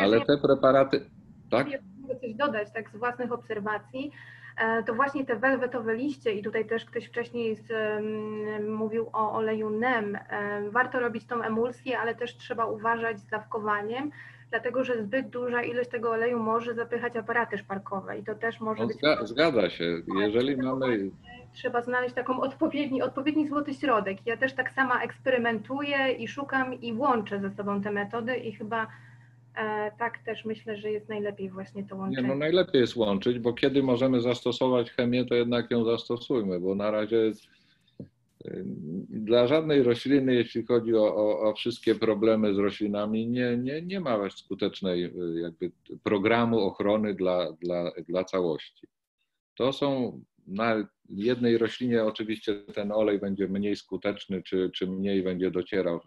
Ale te preparaty, tak? Mogę coś dodać tak z własnych obserwacji, e, to właśnie te welwetowe liście i tutaj też ktoś wcześniej z, em, mówił o oleju NEM. E, Warto robić tą emulsję, ale też trzeba uważać z dawkowaniem, dlatego że zbyt duża ilość tego oleju może zapychać aparaty szparkowe i to też może No, być... zga, zgadza się. Jeżeli mamy Trzeba znaleźć taką odpowiedni, odpowiedni złoty środek. Ja też tak sama eksperymentuję i szukam i łączę ze sobą te metody i chyba e, tak też myślę, że jest najlepiej właśnie to Nie, łączenie. no najlepiej jest łączyć, bo kiedy możemy zastosować chemię, to jednak ją zastosujmy, bo na razie dla żadnej rośliny, jeśli chodzi o, o, o wszystkie problemy z roślinami, nie, nie, nie ma skutecznej y, jakby programu ochrony dla, dla, dla całości. To są na jednej roślinie oczywiście ten olej będzie mniej skuteczny, czy, czy mniej będzie docierał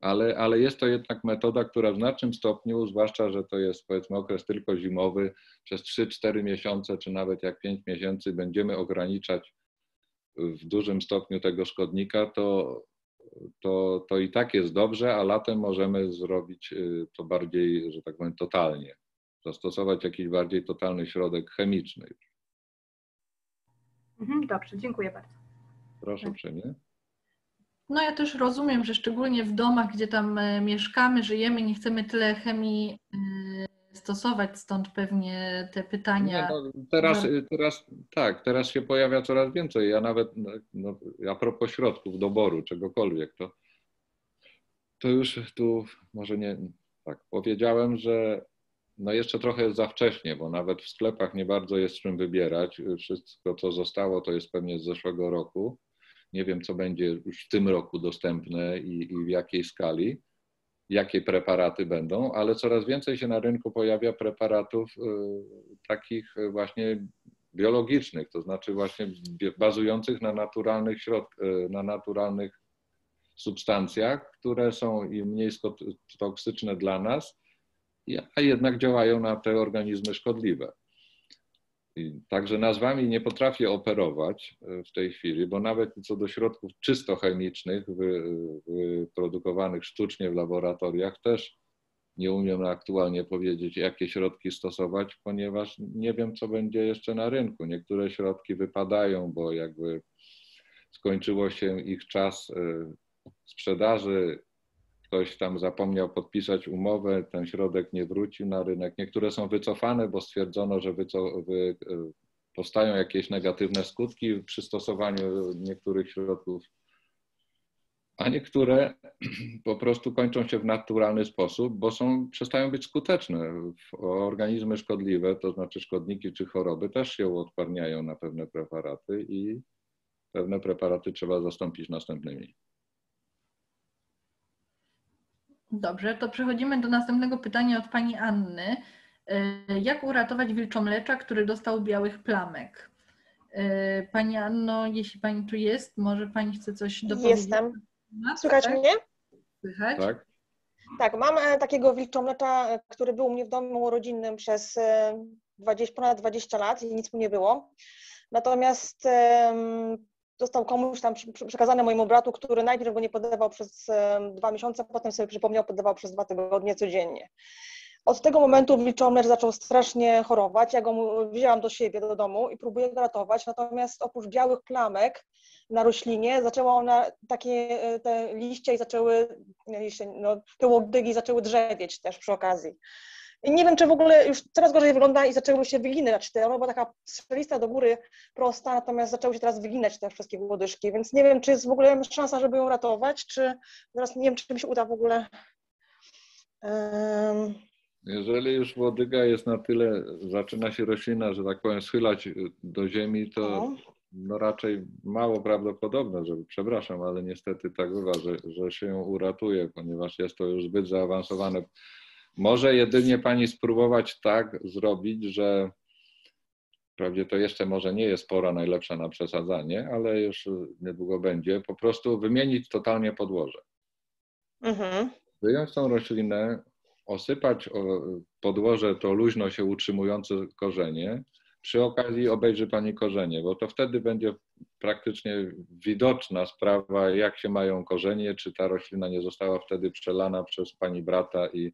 ale, ale jest to jednak metoda, która w znacznym stopniu, zwłaszcza, że to jest powiedzmy okres tylko zimowy, przez 3-4 miesiące, czy nawet jak 5 miesięcy będziemy ograniczać w dużym stopniu tego szkodnika, to, to, to i tak jest dobrze, a latem możemy zrobić y, to bardziej, że tak powiem, totalnie. Zastosować jakiś bardziej totalny środek chemiczny. Mhm, dobrze, dziękuję bardzo. Proszę uprzejmie. No ja też rozumiem, że szczególnie w domach, gdzie tam e, mieszkamy, żyjemy, nie chcemy tyle chemii e, stosować, stąd pewnie te pytania. No, teraz, teraz tak, teraz się pojawia coraz więcej. Ja nawet no, no, a propos środków doboru, czegokolwiek, to, to już tu może nie tak powiedziałem, że no jeszcze trochę jest za wcześnie, bo nawet w sklepach nie bardzo jest czym wybierać. Wszystko, co zostało, to jest pewnie z zeszłego roku. Nie wiem, co będzie już w tym roku dostępne i, i w jakiej skali, jakie preparaty będą, ale coraz więcej się na rynku pojawia preparatów y, takich właśnie biologicznych, to znaczy właśnie bazujących na naturalnych y, na naturalnych substancjach, które są i mniej toksyczne dla nas, a jednak działają na te organizmy szkodliwe. Także nazwami nie potrafię operować e, w tej chwili, bo nawet co do środków czysto chemicznych, wyprodukowanych sztucznie w laboratoriach, też nie umiem aktualnie powiedzieć, jakie środki stosować, ponieważ nie wiem, co będzie jeszcze na rynku. Niektóre środki wypadają, bo jakby skończyło się ich czas e, sprzedaży, ktoś tam zapomniał podpisać umowę, ten środek nie wrócił na rynek. Niektóre są wycofane, bo stwierdzono, że wyco- wy, e, powstają jakieś negatywne skutki przy stosowaniu niektórych środków, a niektóre (clears throat) po prostu kończą się w naturalny sposób, bo są, przestają być skuteczne. Organizmy szkodliwe, to znaczy szkodniki czy choroby, też się uodparniają na pewne preparaty i pewne preparaty trzeba zastąpić następnymi. Dobrze, to przechodzimy do następnego pytania od pani Anny. E, jak uratować wilczomlecza, który dostał białych plamek? E, pani Anno, jeśli pani tu jest, może pani chce coś dopowiedzieć? Jestem. Słychać tak? mnie? Słychać. Tak. Tak, mam e, takiego wilczomlecza, który był u mnie w domu rodzinnym przez 20, ponad 20 lat i nic mu nie było. Natomiast został komuś tam przekazany mojemu bratu, który najpierw go nie podawał przez dwa miesiące, potem sobie przypomniał, podawał przez dwa tygodnie codziennie. Od tego momentu wilczomer zaczął strasznie chorować. Ja go wzięłam do siebie, do domu i próbuję go ratować, natomiast oprócz białych plamek na roślinie zaczęła ona takie e, te liście i zaczęły, liście, no, te łodygi zaczęły drzewieć też przy okazji. I nie wiem, czy w ogóle już coraz gorzej wygląda i zaczęły się wyginać. Ona była taka strzelista do góry, prosta, natomiast zaczęły się teraz wyginać te wszystkie łodyżki, więc nie wiem, czy jest w ogóle szansa, żeby ją ratować, czy teraz nie wiem, czy mi się uda w ogóle. Um... Jeżeli już łodyga jest na tyle, zaczyna się roślina, że tak powiem, schylać do ziemi, to no, no raczej mało prawdopodobne, żeby, przepraszam, ale niestety tak bywa, że, że się uratuje, ponieważ jest to już zbyt zaawansowane może jedynie pani spróbować tak zrobić, że wprawdzie to jeszcze może nie jest pora najlepsza na przesadzanie, ale już niedługo będzie, po prostu wymienić totalnie podłoże. Mhm. Wyjąć tą roślinę, osypać podłoże to luźno się utrzymujące korzenie. Przy okazji obejrzy Pani korzenie, bo to wtedy będzie praktycznie widoczna sprawa, jak się mają korzenie, czy ta roślina nie została wtedy przelana przez Pani brata i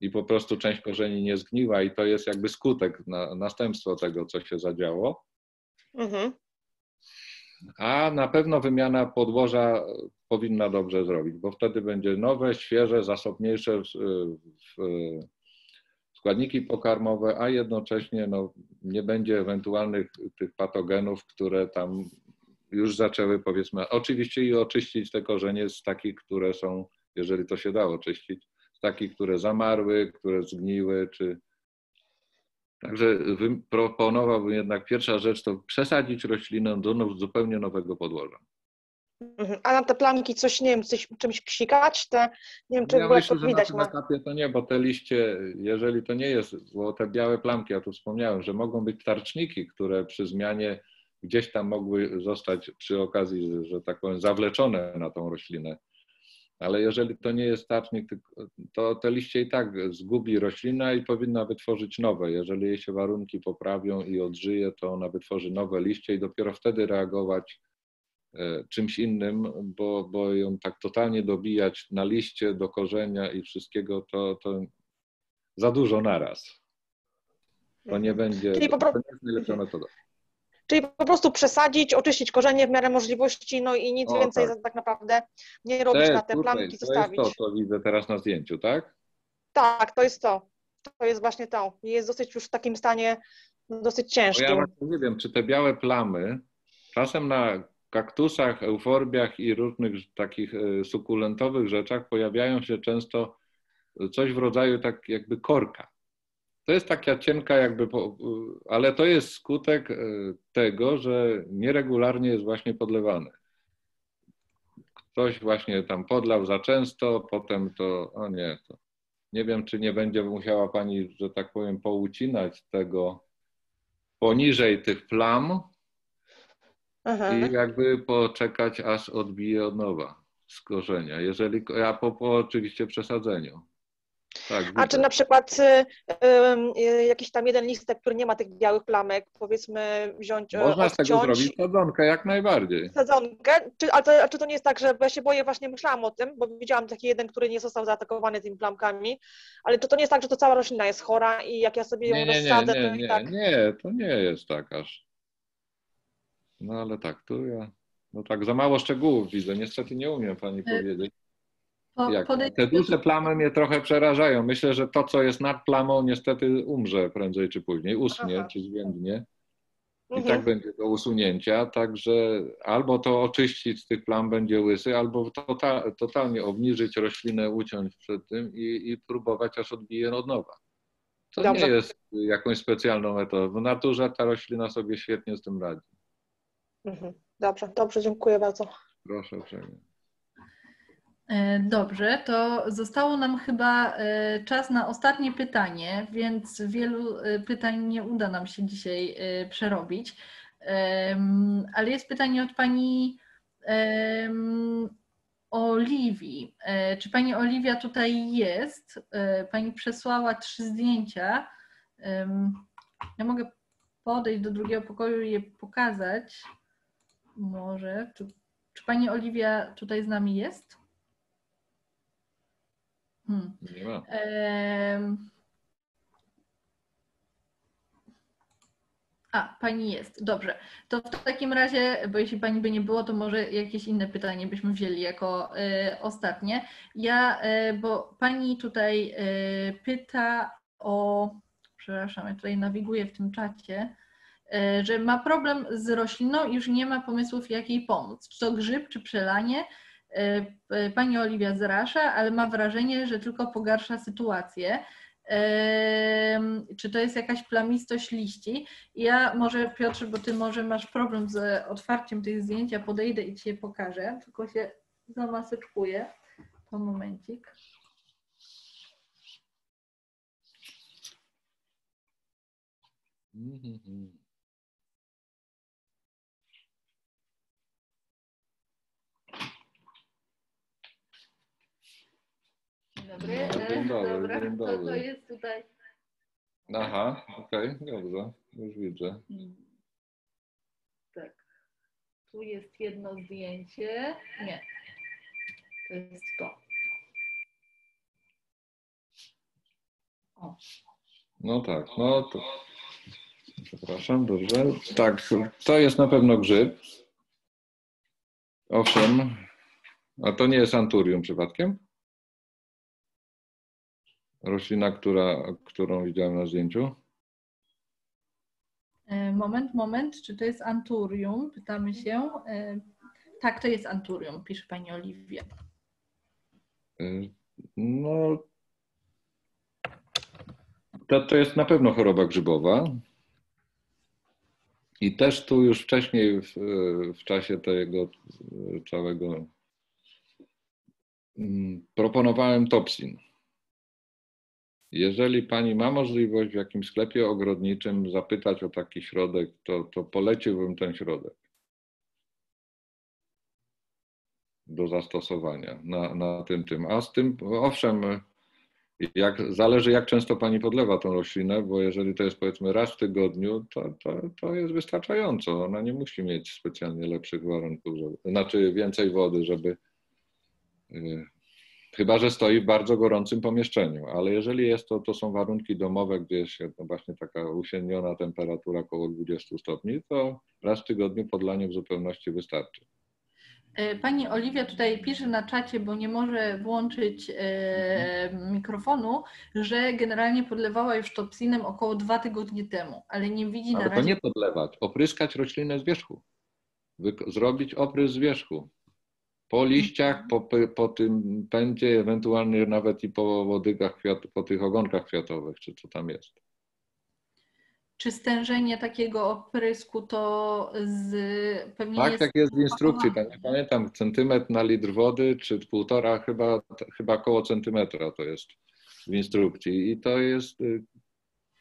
i po prostu część korzeni nie zgniła i to jest jakby skutek, na, następstwo tego, co się zadziało. Mhm. A na pewno wymiana podłoża powinna dobrze zrobić, bo wtedy będzie nowe, świeże, zasobniejsze w, w, składniki pokarmowe, a jednocześnie no, nie będzie ewentualnych tych patogenów, które tam już zaczęły powiedzmy, oczywiście i oczyścić te korzenie z takich, które są, jeżeli to się da oczyścić, takich, które zamarły, które zgniły, czy Także proponowałbym jednak pierwsza rzecz to przesadzić roślinę do zupełnie nowego podłoża. Mhm. A na te plamki coś, nie wiem, coś, czymś ksikać? Te, nie wiem, czy ja ogóle myślę, to widać. Na tym etapie to nie, bo te liście, jeżeli to nie jest, bo te białe plamki, ja tu wspomniałem, że mogą być tarczniki, które przy zmianie gdzieś tam mogły zostać przy okazji, że tak powiem, zawleczone na tą roślinę ale jeżeli to nie jest tarcznik, to te liście i tak zgubi roślina i powinna wytworzyć nowe. Jeżeli jej się warunki poprawią i odżyje, to ona wytworzy nowe liście i dopiero wtedy reagować e, czymś innym, bo, bo ją tak totalnie dobijać na liście, do korzenia i wszystkiego, to, to za dużo naraz. To nie będzie, Czyli to nie jest najlepsza metoda. Czyli po prostu przesadzić, oczyścić korzenie w miarę możliwości, no i nic O, więcej tak. tak. naprawdę nie robić na te tutaj, plamki, to zostawić. jest to, co widzę teraz na zdjęciu, tak? Tak, to jest to. To jest właśnie to. Jest dosyć już w takim stanie dosyć Bo ja ciężkim. właśnie nie wiem, czy te białe plamy czasem na kaktusach, euforbiach i różnych takich e, sukulentowych rzeczach pojawiają się często coś w rodzaju tak jakby korka. To jest taka cienka jakby, po- ale to jest skutek e, tego, że nieregularnie jest właśnie podlewane. Ktoś właśnie tam podlał za często, potem to, o nie, to nie wiem, czy nie będzie musiała Pani, że tak powiem, poucinać tego poniżej tych plam Mhm. i jakby poczekać, aż odbije od nowa z korzenia. Jeżeli, a po, po oczywiście przesadzeniu. Tak, A czy na przykład y, y, y, jakiś tam jeden listek, który nie ma tych białych plamek, powiedzmy wziąć, y, Można z tego odciąć zrobić sadzonkę, jak najbardziej. sadzonkę? Czy, a, to, czy to nie jest tak, że bo ja się boję, właśnie myślałam o tym, bo widziałam taki jeden, który nie został zaatakowany tymi plamkami, ale czy to nie jest tak, że to cała roślina jest chora i jak ja sobie ją Nie, nie, nie, rozsadzę, nie, to i nie, tak... nie, to nie jest tak aż. No ale tak, tu ja, no tak, za mało szczegółów widzę, niestety nie umiem Pani powiedzieć. Jak? Te duże plamy mnie trochę przerażają. Myślę, że to, co jest nad plamą, niestety umrze prędzej czy później, uschnie Aha. czy zwiędnie. I Mhm. tak będzie do usunięcia, także albo to oczyścić z tych plam będzie łysy, albo tota, totalnie obniżyć roślinę, uciąć przed tym i, i próbować aż odbije od nowa. To Dobrze. nie jest jakąś specjalną metodą. W naturze ta roślina sobie świetnie z tym radzi. Mhm. Dobrze, dobrze, dziękuję bardzo. Proszę uprzejmie. E, Dobrze, to zostało nam chyba e, czas na ostatnie pytanie, więc wielu e, pytań nie uda nam się dzisiaj przerobić. Ale jest pytanie od pani Oliwii. Czy pani Oliwia tutaj jest? Pani przesłała trzy zdjęcia. Ja mogę podejść do drugiego pokoju i je pokazać. Może. Czy, czy pani Oliwia tutaj z nami jest? Hmm. Nie ma. Em. A, pani jest. Dobrze. To w takim razie, bo jeśli pani by nie było, to może jakieś inne pytanie byśmy wzięli jako e, ostatnie. Ja, e, bo pani tutaj e, pyta o, przepraszam, ja tutaj nawiguję w tym czacie, e, że ma problem z rośliną i już nie ma pomysłów, jak jej pomóc. Czy to grzyb, czy przelanie. E, p- Pani Oliwia zrasza, ale ma wrażenie, że tylko pogarsza sytuację. Em, Czy to jest jakaś plamistość liści? Ja może, Piotrze, bo Ty może masz problem z otwarciem tych zdjęć, ja podejdę i Ci je pokażę, tylko się zamaseczkuję. To momencik. Mhm. Dobry. Dzień E, dobry, Dobra, dzień to, to dobry. jest tutaj. Aha, okej, dobrze, już widzę. Mm. Tak. Tu jest jedno zdjęcie. Nie. To jest to. O. No tak, no to. Przepraszam, dobrze. Tak, to jest na pewno grzyb. Owszem. A to nie jest anturium przypadkiem? Roślina, która, którą widziałem na zdjęciu? E, Moment, moment. Czy to jest anturium? Pytamy się. E, Tak, to jest anturium, pisze pani Oliwia. Y, No. To, to jest na pewno choroba grzybowa. I też tu już wcześniej w, w czasie tego całego mm, proponowałem topsin. Jeżeli pani ma możliwość w jakimś sklepie ogrodniczym zapytać o taki środek, to, to poleciłbym ten środek do zastosowania na, na tym tym. A z tym, owszem, jak, zależy jak często pani podlewa tą roślinę, bo jeżeli to jest powiedzmy raz w tygodniu, to, to, to jest wystarczająco. Ona nie musi mieć specjalnie lepszych warunków, żeby, znaczy więcej wody, żeby, y, Chyba, że stoi w bardzo gorącym pomieszczeniu, ale jeżeli jest to, to są warunki domowe, gdzie jest właśnie taka usiedniona temperatura około 20 stopni, to raz w tygodniu podlanie w zupełności wystarczy. E, pani Oliwia tutaj pisze na czacie, bo nie może włączyć e, mikrofonu, że generalnie podlewała już topsinem około dwa tygodnie temu, ale nie widzi ale na razie. to nie podlewać, opryskać roślinę z wierzchu. zrobić oprysk z wierzchu. Po liściach, po, po tym pędzie, ewentualnie nawet i po kwiat, po tych ogonkach kwiatowych, czy co tam jest. Czy stężenie takiego oprysku to z pewnie Tak, jest... jak jest w instrukcji, tam nie pamiętam, centymetr na litr wody, czy półtora, chyba, chyba około centymetra to jest w instrukcji i to jest y,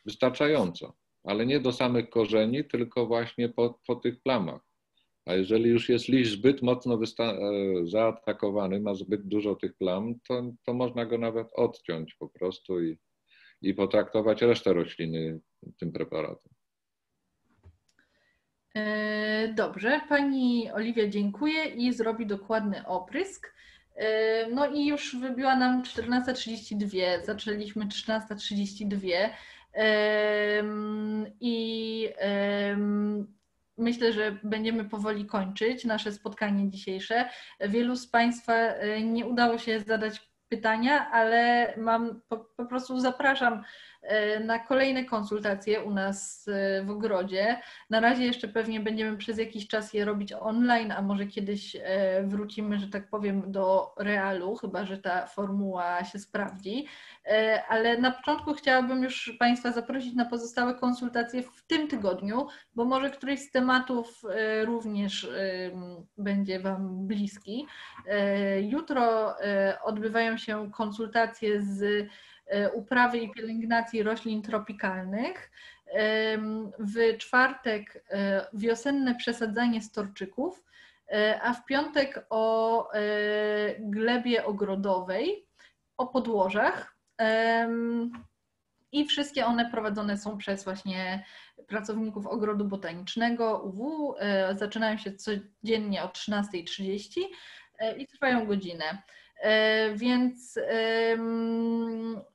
wystarczająco, ale nie do samych korzeni, tylko właśnie po, po tych plamach. A jeżeli już jest liść zbyt mocno e, zaatakowany, ma zbyt dużo tych plam, to, to można go nawet odciąć po prostu i, i potraktować resztę rośliny tym preparatem. E, dobrze, pani Oliwia dziękuję i zrobi dokładny oprysk. E, no i już wybiła nam 14.32, zaczęliśmy 13.32 i myślę, że będziemy powoli kończyć nasze spotkanie dzisiejsze. Wielu z Państwa e, nie udało się zadać pytania, ale mam po, po prostu zapraszam na kolejne konsultacje u nas e, w ogrodzie. Na razie jeszcze pewnie będziemy przez jakiś czas je robić online, a może kiedyś e, wrócimy, że tak powiem, do realu, chyba że ta formuła się sprawdzi. Ale na początku chciałabym już Państwa zaprosić na pozostałe konsultacje w tym tygodniu, bo może któryś z tematów również będzie Wam bliski. Jutro odbywają się konsultacje z E, uprawy i pielęgnacji roślin tropikalnych. W czwartek e, wiosenne przesadzanie storczyków, e, a w piątek o glebie ogrodowej, o podłożach. I wszystkie one prowadzone są przez właśnie pracowników ogrodu botanicznego UW. Zaczynają się codziennie o 13.30 i trwają godzinę. E, więc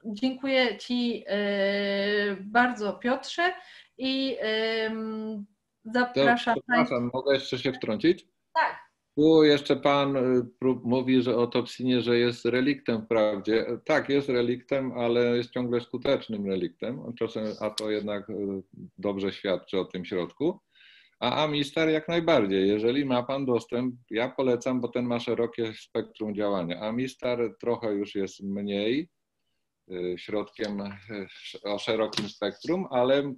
dziękuję Ci e, bardzo, Piotrze, i zapraszam. Przepraszam, mogę jeszcze się wtrącić? Tak. Tu jeszcze Pan y, mówi że o topsinie, że jest reliktem wprawdzie. Tak, jest reliktem, ale jest ciągle skutecznym reliktem, czasem, a to jednak y, dobrze świadczy o tym środku. A Amistar jak najbardziej. Jeżeli ma Pan dostęp, ja polecam, bo ten ma szerokie spektrum działania. Amistar trochę już jest mniej y, środkiem y, o szerokim spektrum, ale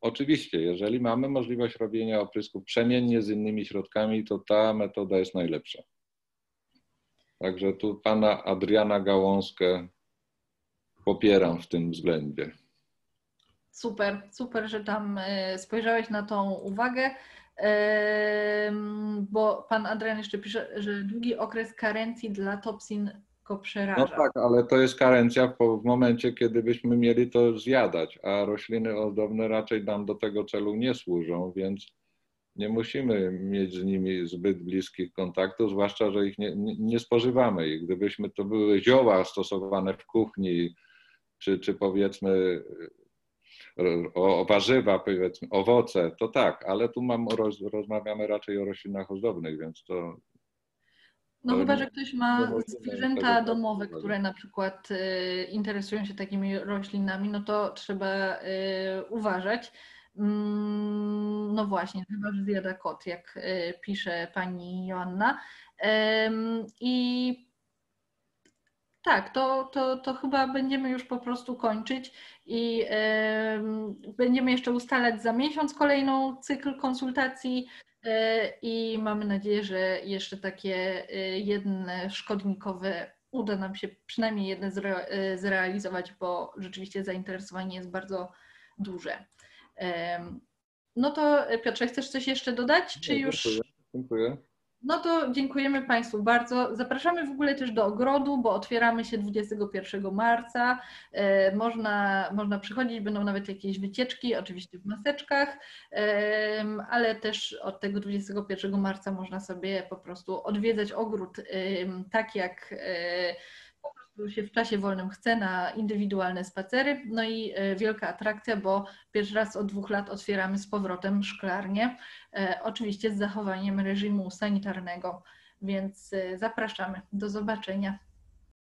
oczywiście, jeżeli mamy możliwość robienia oprysków przemiennie z innymi środkami, to ta metoda jest najlepsza. Także tu Pana Adriana Gałązkę popieram w tym względzie. Super, super, że tam e, spojrzałeś na tą uwagę, bo pan Adrian jeszcze pisze, że długi okres karencji dla topsin go przeraża. No tak, ale to jest karencja w momencie, kiedy byśmy mieli to zjadać, a rośliny ozdobne raczej nam do tego celu nie służą, więc nie musimy mieć z nimi zbyt bliskich kontaktów, zwłaszcza, że ich nie, nie spożywamy. I gdybyśmy to były zioła stosowane w kuchni, czy, czy powiedzmy o, warzywa, powiedzmy, owoce, to tak, ale tu mam, roz, rozmawiamy raczej o roślinach ozdobnych, więc to. No chyba, że ktoś ma zwierzęta domowe, które na przykład y, interesują się takimi roślinami, no to trzeba y, uważać. Mm, no właśnie, chyba, że zjada kot, jak y, pisze pani Joanna. I tak, to, to, to chyba będziemy już po prostu kończyć i będziemy jeszcze ustalać za miesiąc kolejną cykl konsultacji e, i mamy nadzieję, że jeszcze takie e, jedne szkodnikowe uda nam się przynajmniej jedne zre, e, zrealizować, bo rzeczywiście zainteresowanie jest bardzo duże. No to Piotrze, chcesz coś jeszcze dodać, czy już... Dziękuję. Dziękuję. No to dziękujemy Państwu bardzo. Zapraszamy w ogóle też do ogrodu, bo otwieramy się 21 marca. E, można, można przychodzić, będą nawet jakieś wycieczki, oczywiście w maseczkach, ale też od tego 21 marca można sobie po prostu odwiedzać ogród tak jak e, się w czasie wolnym chce na indywidualne spacery. No i wielka atrakcja, bo pierwszy raz od dwóch lat otwieramy z powrotem szklarnię, oczywiście z zachowaniem reżimu sanitarnego, więc zapraszamy. Do zobaczenia.